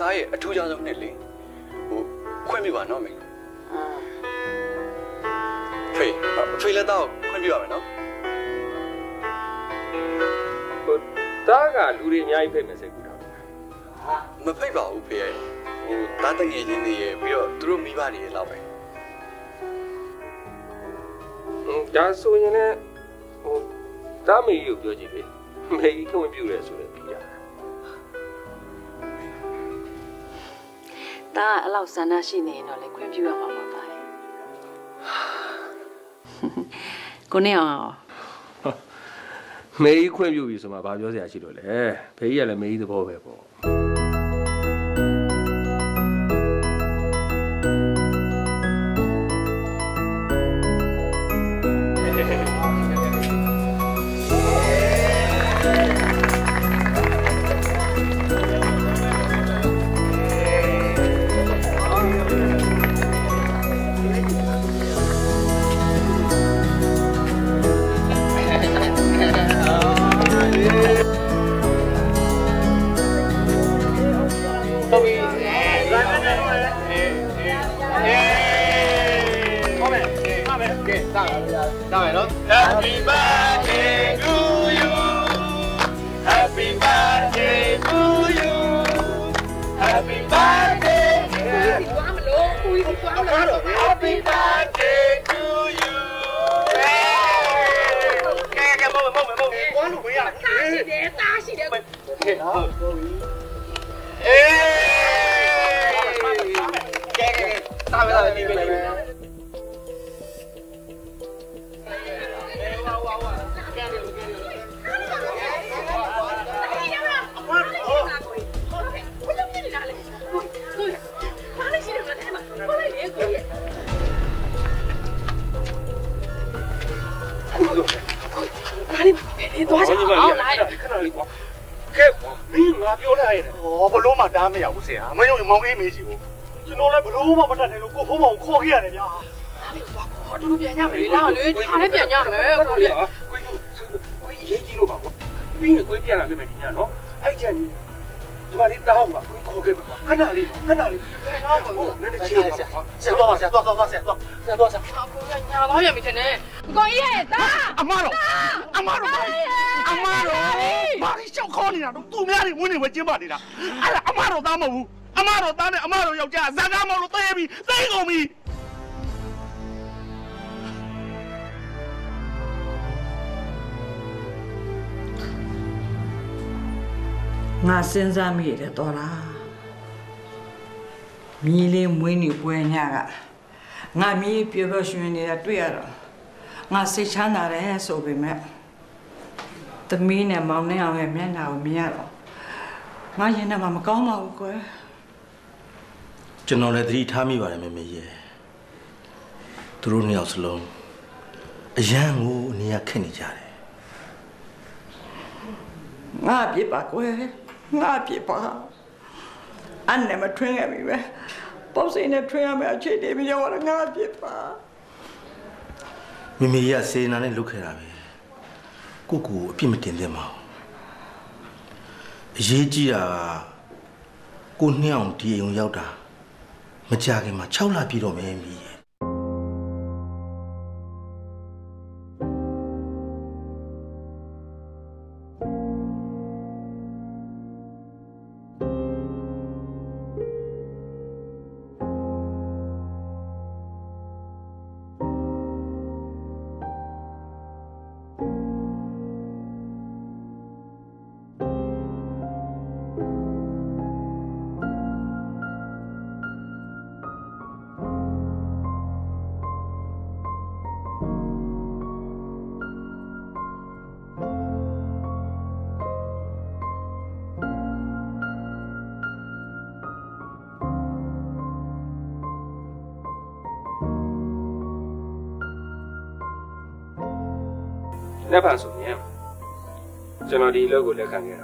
တားရဲ့အထူးခြားဆုံးနှစ်လေဟိုခွင့်ပြပါနော်မေဖေးအဖေလည်းတော့ခွင့်ပြပါမယ်နော်ဟိုတားကလူတွေအများကြီးဖိတ်မယ်စိတ်ကူတာမဖိတ်ပါဘူးဖေးရဲ့ဟိုတားတငယ်ချင်းတွေရဲ့ပြီးတော့သူတို့မိဘတွေရဲ့လောက်ပဲ ဒါဆိုရင်လည်းဟိုတားမေကြီးကိုပြောကြည့်လေမေကြီးခွင့်ပြုတယ်ဆိုလည်းပြီးတာတားကအဲ့လောက်ဆန္ဒရှိနေရင်တော့လေခွင့်ပြုရမှာပါသားရဲ့ကိုနေအောင်မေကြီးခွင့်ပြုပြီဆိုမှဘာပြောစရာရှိလို့လဲဖေကြီးကလည်းမေကြီးသဘောပဲပေါ့ ဏလေးခဏလေးငါ့ကိုနည်းနည်းချေပါဆရာတော့ဆရာတော့တော့ဆရာတော့ဆရာတော့ဆရာကိုကညာတော့ရပြီတဲ့ကိုကြီးရဲ့တာအမတော်အမတော်အမတော်ဘာလို့ရှောက်ခေါ်နေတာတော့သူများတွေဝင်းနေဝဲကျင်းပနေတာအဲ့ဒါအမတော်သားမဟုတ်ဘူးအမတော်သားနဲ့အမတော်ယောက်ျားဇာကားမလို့တဲပြီးသိကုန်ပြီငါစဉ်းစားမိတယ်တော်လား မီးလေးမွေးနေပွဲညကငါမီးပြပြရွှင်နေတာတွေ့ရတော့ငါစိတ်ချမ်းသာတယ်ဆိုပေမဲ့သမီးနဲ့မောင်နဲ့အောင်ရဲ့မျက်နှာကိုမြင်ရတော့ငါရင်ထဲမှာမကောင်းပါဘူးကွယ်ကျွန်တော်လည်းသတိထားမိပါတယ်မေမေရဲ့သူတို့နှစ်ယောက်စလုံးအရန်ကိုအနည်းခက်နေကြတယ်ငါပြစ်ပါကွယ်ငါပြစ်ပါ အန်နဲ့မထွင်းရပြီပဲပေါ့စိနဲ့ထွင်းရမယ်အခြေတည်ပြီးတော့ငါပြစ်ပါမေမေကြီးကစေနာနဲ့လုတ်ခဲ့တာပဲကိုကိုအပြစ်မတင်သင့်ပါဘူးအရေးကြီးတာကကိုနှစ်အောင်ဒီအိမ်ကိုရောက်တာမကြခင်မှာ6လပြည့်တော့မယ်မီး ရဲ့လက်ဖန်ဆိုရင်ကျွန်တော်ဒီအလုပ်ကိုလက်ခံခဲ့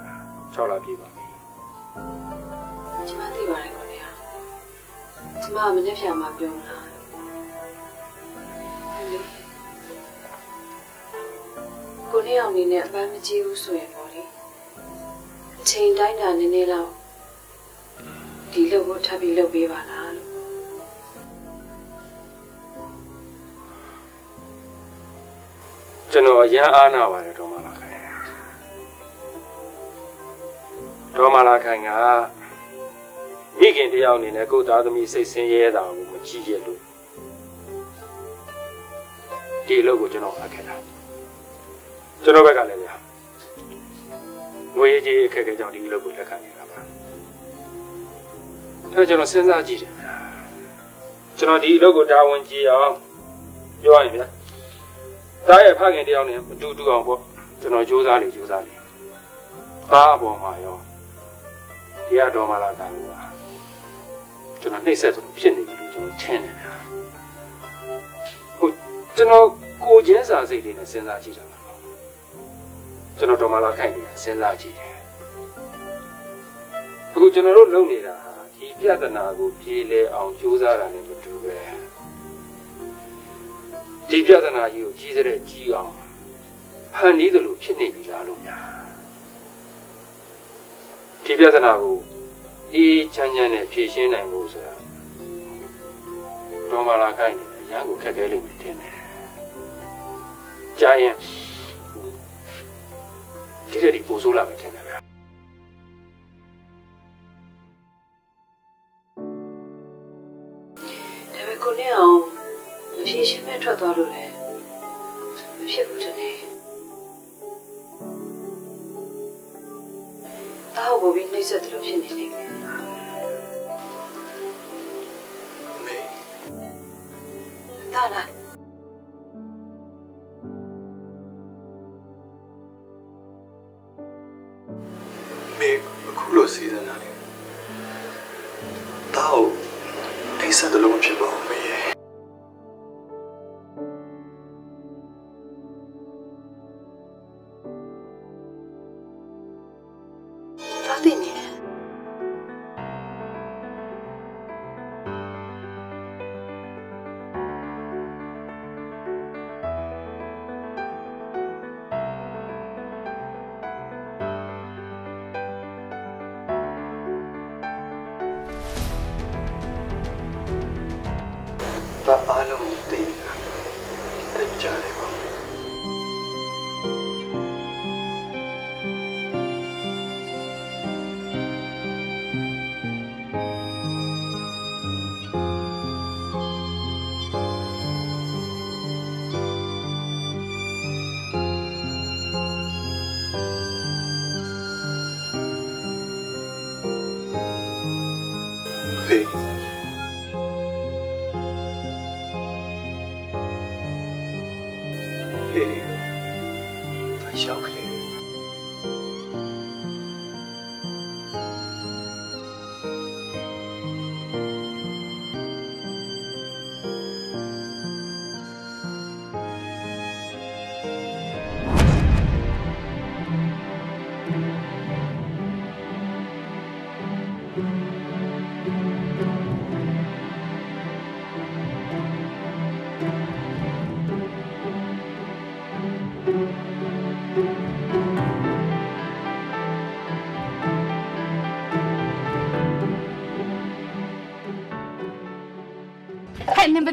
အရန်အားနာပါတယ်ဒေါ်မလာခိုင်ဒေါ်မလာခိုင်ကမိခင်တယောက်အနေနဲ့ကိုယ့်သားသမီးစိတ်ဆင်းရဲတာကိုမကြည့်ရလို့ဒီအလုပ်ကိုကျွန်တော်အပ်ခဲ့တာကျွန်တော်ဘက်ကလည်းဗျာငွေကြီးအခက်အခဲကြောင့်ဒီအလုပ်ကိုလက်ခံနေတာပါဒါကျွန်တော်စဉ်းစားကြည့်တယ်ဗျာကျွန်တော်ဒီအလုပ်ကိုတာဝန်ကြီးအောင်ပြောရရင်ဗျာ တားရဲ့ဖခင်တယောက်နဲ့မတူတူအောင်ပေါ့ကျွန်တော်ကြိုးစားနေကြိုးစားနေပါအပေါ်မှာရောတရားတော်မှလာတာလို့ပါကျွန်တော်နှိမ့်ဆက်ဆုံးဖြစ်နေပြီလို့ကျွန်တော်ထင်တယ်ဗျာဟုတ်ကျွန်တော်ကိုချင်းစာစိတ်လေးနဲ့စဉ်းစားကြည့်တာပါကျွန်တော်တော်မှလာခိုင်နေစဉ်းစားကြည့်တယ်အခုကျွန်တော်တို့လုပ်နေတာဟာဒီပြဿနာကိုပြေလည်အောင်ကြိုးစားတာနဲ့မတူပဲ ဒီပြဿနာကြီးကိုကြီးစတဲ့ကြီးအောင်ဟန်နီးသလိုဖြစ်နေပြီလားလို့များဒီပြဿနာကိုအေးချမ်းချမ်းနဲ့ဖြေရှင်းနိုင်ဖို့ဆိုတာတော်မလာခိုင်းနေရန်ကိုခက်ခဲလိမ့်မယ်ထင်တယ်ကြားရင်ဒီတဲ့ဒီပို့ဆိုးလာမယ်ထင်တယ်ဗျာဒါပေမဲ့ကိုနဲ့အောင်မ ဖြေရှင်းမဲ့ထွက်သွားလို့လည်းမဖြစ်ဘူးတနေ့တာကိုဘီနှိမ့်ဆက်တယ်လို့ဖြစ်နေနေတယ်တာလားမေအခုလိုစီစဉ်တာလေတောက်အိဆက်တလုံးမဖြစ်ပါဘူး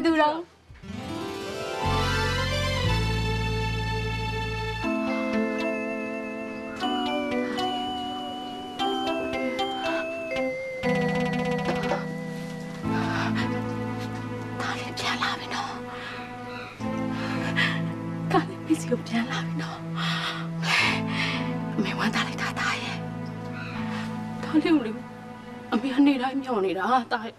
သူတော့ဒါလေးပြန်လာပြီနော်ကလေးမစီကိုပြန်လာပြီနော်အမေဝမ်းသားလိုက်တာတာရဲ့ဒါလေးကိုလေအမေကနေတိုင်းမျောနေတာတာပြီး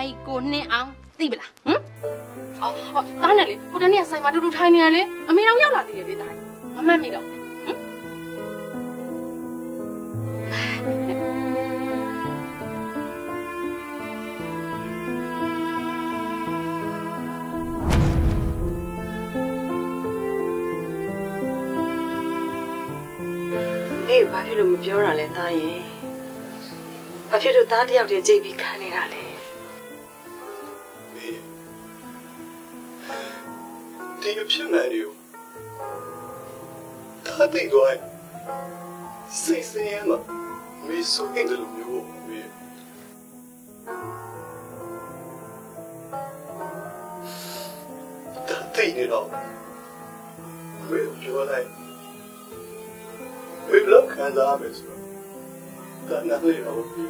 ကြီးကိုနှင်းအောင်သိပလားဟမ်အော်အော်တားနဲ့လေကိုတနေ့ကဆိုင်မှာတူတူထိုင်နေရလေအမေတော့ရောက်လာသေးတယ်လေတားမမှတ်မိတော့ဟမ်နေဘာဖြစ်လို့မပြောတာလဲသားရဲ့ဘာဖြစ်လို့သားတယောက်တည်းကြိတ်ပြီး ဒါသိနေတော့မေပြောလိုက်မေဘလောက်ခံစားမယ်ဆိုတော့ဒါနားလေတော့ပြီ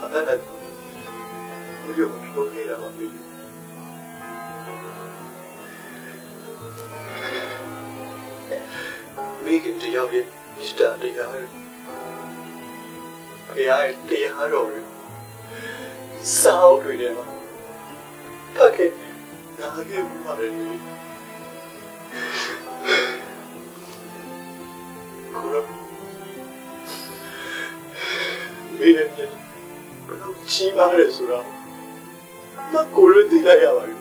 အဲ့ဒါဘယ်လိုပြောခဲ့ရ စ္စတာတရားရဲ့ဖခင်ရဲ့တရားတော်ရဲ့စောင်းတွေထဲမှာဖခင်နာခဲ့ပါတယ်ကိုရောမင်းနဲ့ဘယ်လိုချီးမားရဲဆိုတော့မကိုရသိလိုက်ရပါပြီ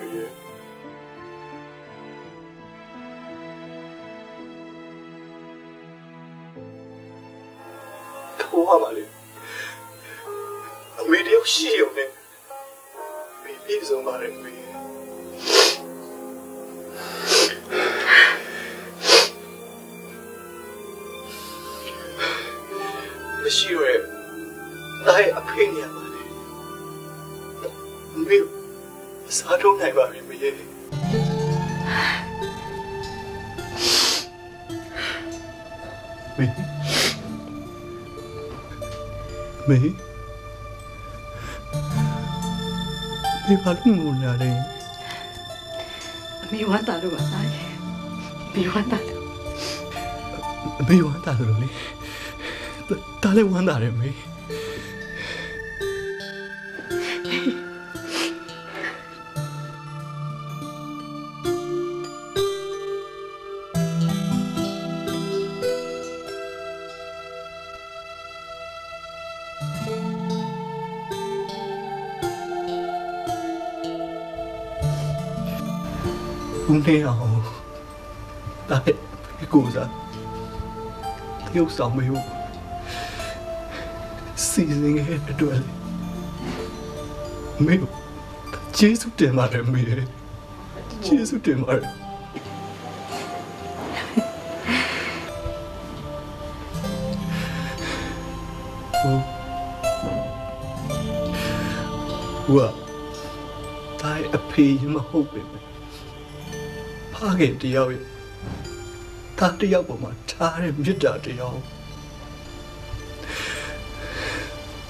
ထိုးရပါလေအမေတယောက်ရှိရုံနဲ့ပြီး ပြည့်စုံပါလေမေမရှိရယ်တိုင်းအဖေနေရပါလေမေစားတော့နိုင်ပါပြီမေမေမေ မေဘာလို့ငိုနေလဲအမေဝမ်းတာလို့ပါသားရဲ့အမေဝမ်းတာလို့အမေဝမ်းတာလို့လေဒါလည်းဝမ်းတာတယ်မေ ဦးနေအောင်ဒါပေမဲ့ကိုစားတရုပ်ဆောင်မေကိုစီစဉ်ခဲ့တဲ့အတွက်လေမေကိုကျေးဇူးတင်ပါတယ်မေကျေးဇူးတင်ပါတယ်ဟိုဟိုကဒါအဖေမဟုတ်ပဲ ဖခင်တယောက်ရဲ့ဒါတယောက်ပေါ်မှာထားတဲ့မေတ္တာတရား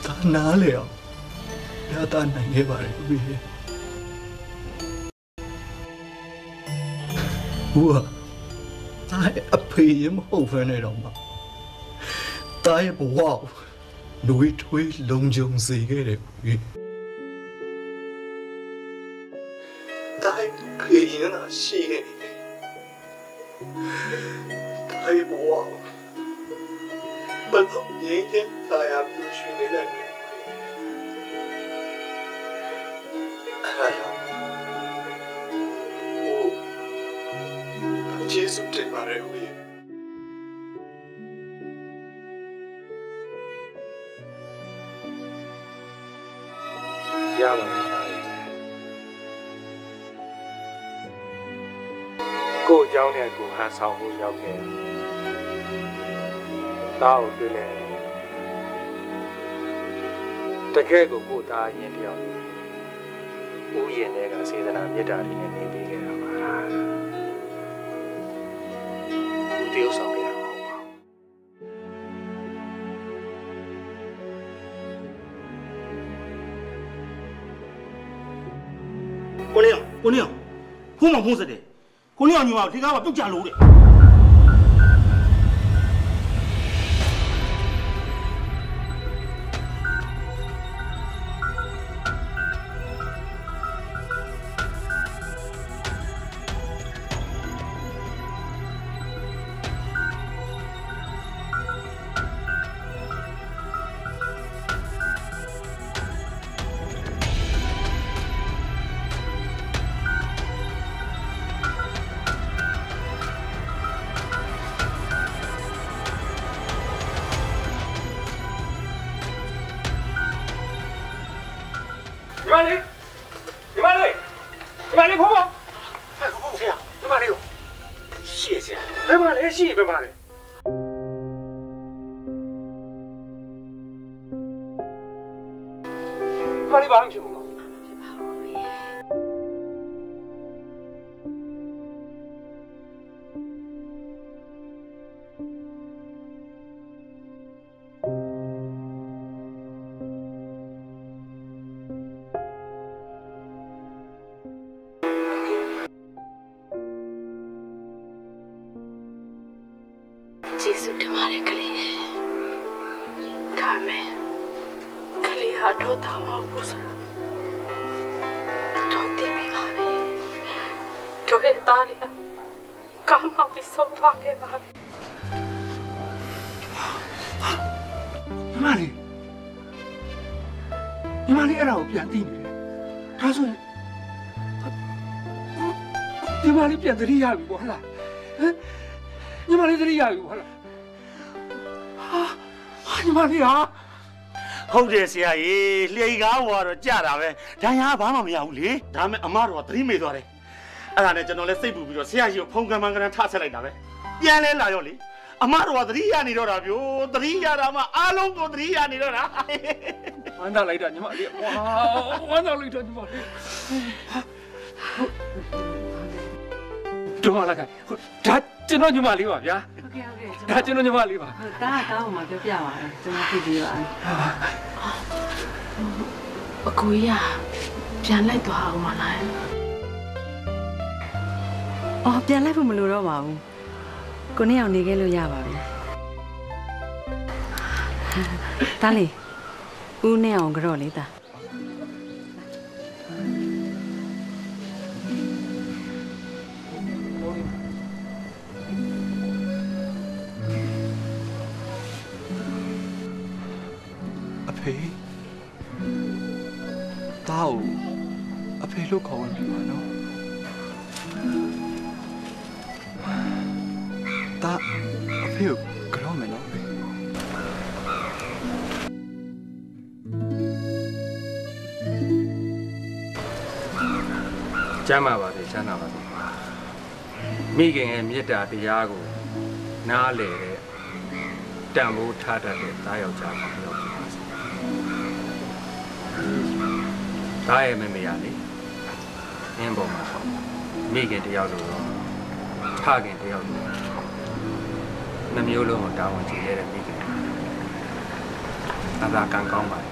ဒါနားလေအောင်ရတာနိုင်ခဲ့ပါတယ်ဦးကြီးဟိုကဒါအဖေမဟုတ်ဘဲနဲ့တော့မှာဒါရဲ့ဘဝကိုနှွေးထွေးလုံခြုံစေခဲ့တယ်ဦးကြီးဒါဖေရင်နာရှိခဲ့ တယ်ဒါရဲ့ဘဝကိုဘယ်တော့ငြိမ်းချမ်းသာယာပြည့်စုံနေတယ် ကြောင့်ဟိုကျေးဇူးတင်ပါတယ်ဦးကြီးရပါမယ်သားလေးကို့အကြောင်းနဲ့ကိုဟန်ဆောင်ဖို့ရောက်ခဲ့တာကိုတွေ့လဲတကယ်ကိုကို့သားရင်တယောက်ဦးရင်တွေကစေတနာမေတ္တာတွေနဲ့နေပေးခဲ့တာပါဦးတယောက်ဆောင်ခဲ့တာမဟုတ်ပါဘူးကိုလေးအောင်ကိုလေးအောင်ဖုံးမဖုံးစတဲ့ ကိုလေးအောင်ညီမဒီကားကပြုတ်ကြလို့တဲ့ ကောင်းကောင်းပြီးဆုံးသွားခဲ့ပါပြီညီမလေးညီမလေးအဲ့ဒါကိုပြန်သိနေတယ်ဒါဆိုရင်ညီမလေးပြန်သတိရပြီပေါ့ဟလားဟမ်ညီမလေးသတိရပြီပေါ့ဟလားဟာဟာညီမလေးဟာဟုတ်တယ်ဆရာကြီးလှေကားဘောကတော့ကြတာပဲဒဏ်ရာကဘာမှမရဘူးလေဒါမဲ့အမတော်ကသတိမေ့သွားတယ် အဲ့ဒါနဲ့ကျွန်တော်လည်းစိတ်ပူပြီးတော့ဆရာကြီးကိုဖုန်းကမ်းမန်းကန်းထဆက်လိုက်တာပဲပြန်လဲလာရောလေအမတော်ကသတိရနေတော့တာဗျို့သတိရတာမှအားလုံးကိုသတိရနေတော့တာဝမ်းသာလိုက်တာညီမလေးဝါဝမ်းသာလိုက်တာညီမလေးတို့မလာခိုင်ဒါကျွန်တော်ညီမလေးပါဗျာဟုတ်ကဲ့ဟုတ်ကဲ့ဒါကျွန်တော်ညီမလေးပါဟုတ်တားကောင်းမှပြောပြပါမယ်ကျွန်တော်ဖြစ်ပြီးပါအကူရပြန်လိုက်သွားအောင်မလား အော်ပြန်လိုက်ဖို့မလိုတော့ပါဘူးကိုနေ့အောင်နေခဲ့လို့ရပါပြီတားလေဦးနဲ့အောင်ကြော့လေးတာအဖေတားကိုအဖေလို့ခေါ်ဝင်ပြီပါနော် တားအဖေကိုကြောက်မယ်နော်အဖေကျမ်းပါပါစေချမ်းသာပါစေမိခင်ရဲ့မေတ္တာတရားကိုနားလေတဲ့တန်ဖိုးထားတတ်တဲ့သားယောက်ျားပေါင်းယောက်ဖြစ်ပါစေသားရဲ့မမေရလေအင်းပေါ်မှာပေါ့မိခင်တယောက်လိုတော့ဖခင်တယောက်လို နှမျိုးလုံးကိုတာဝန်ကျခဲ့တဲ့မိခင်အသာကံကောင်းပါလေ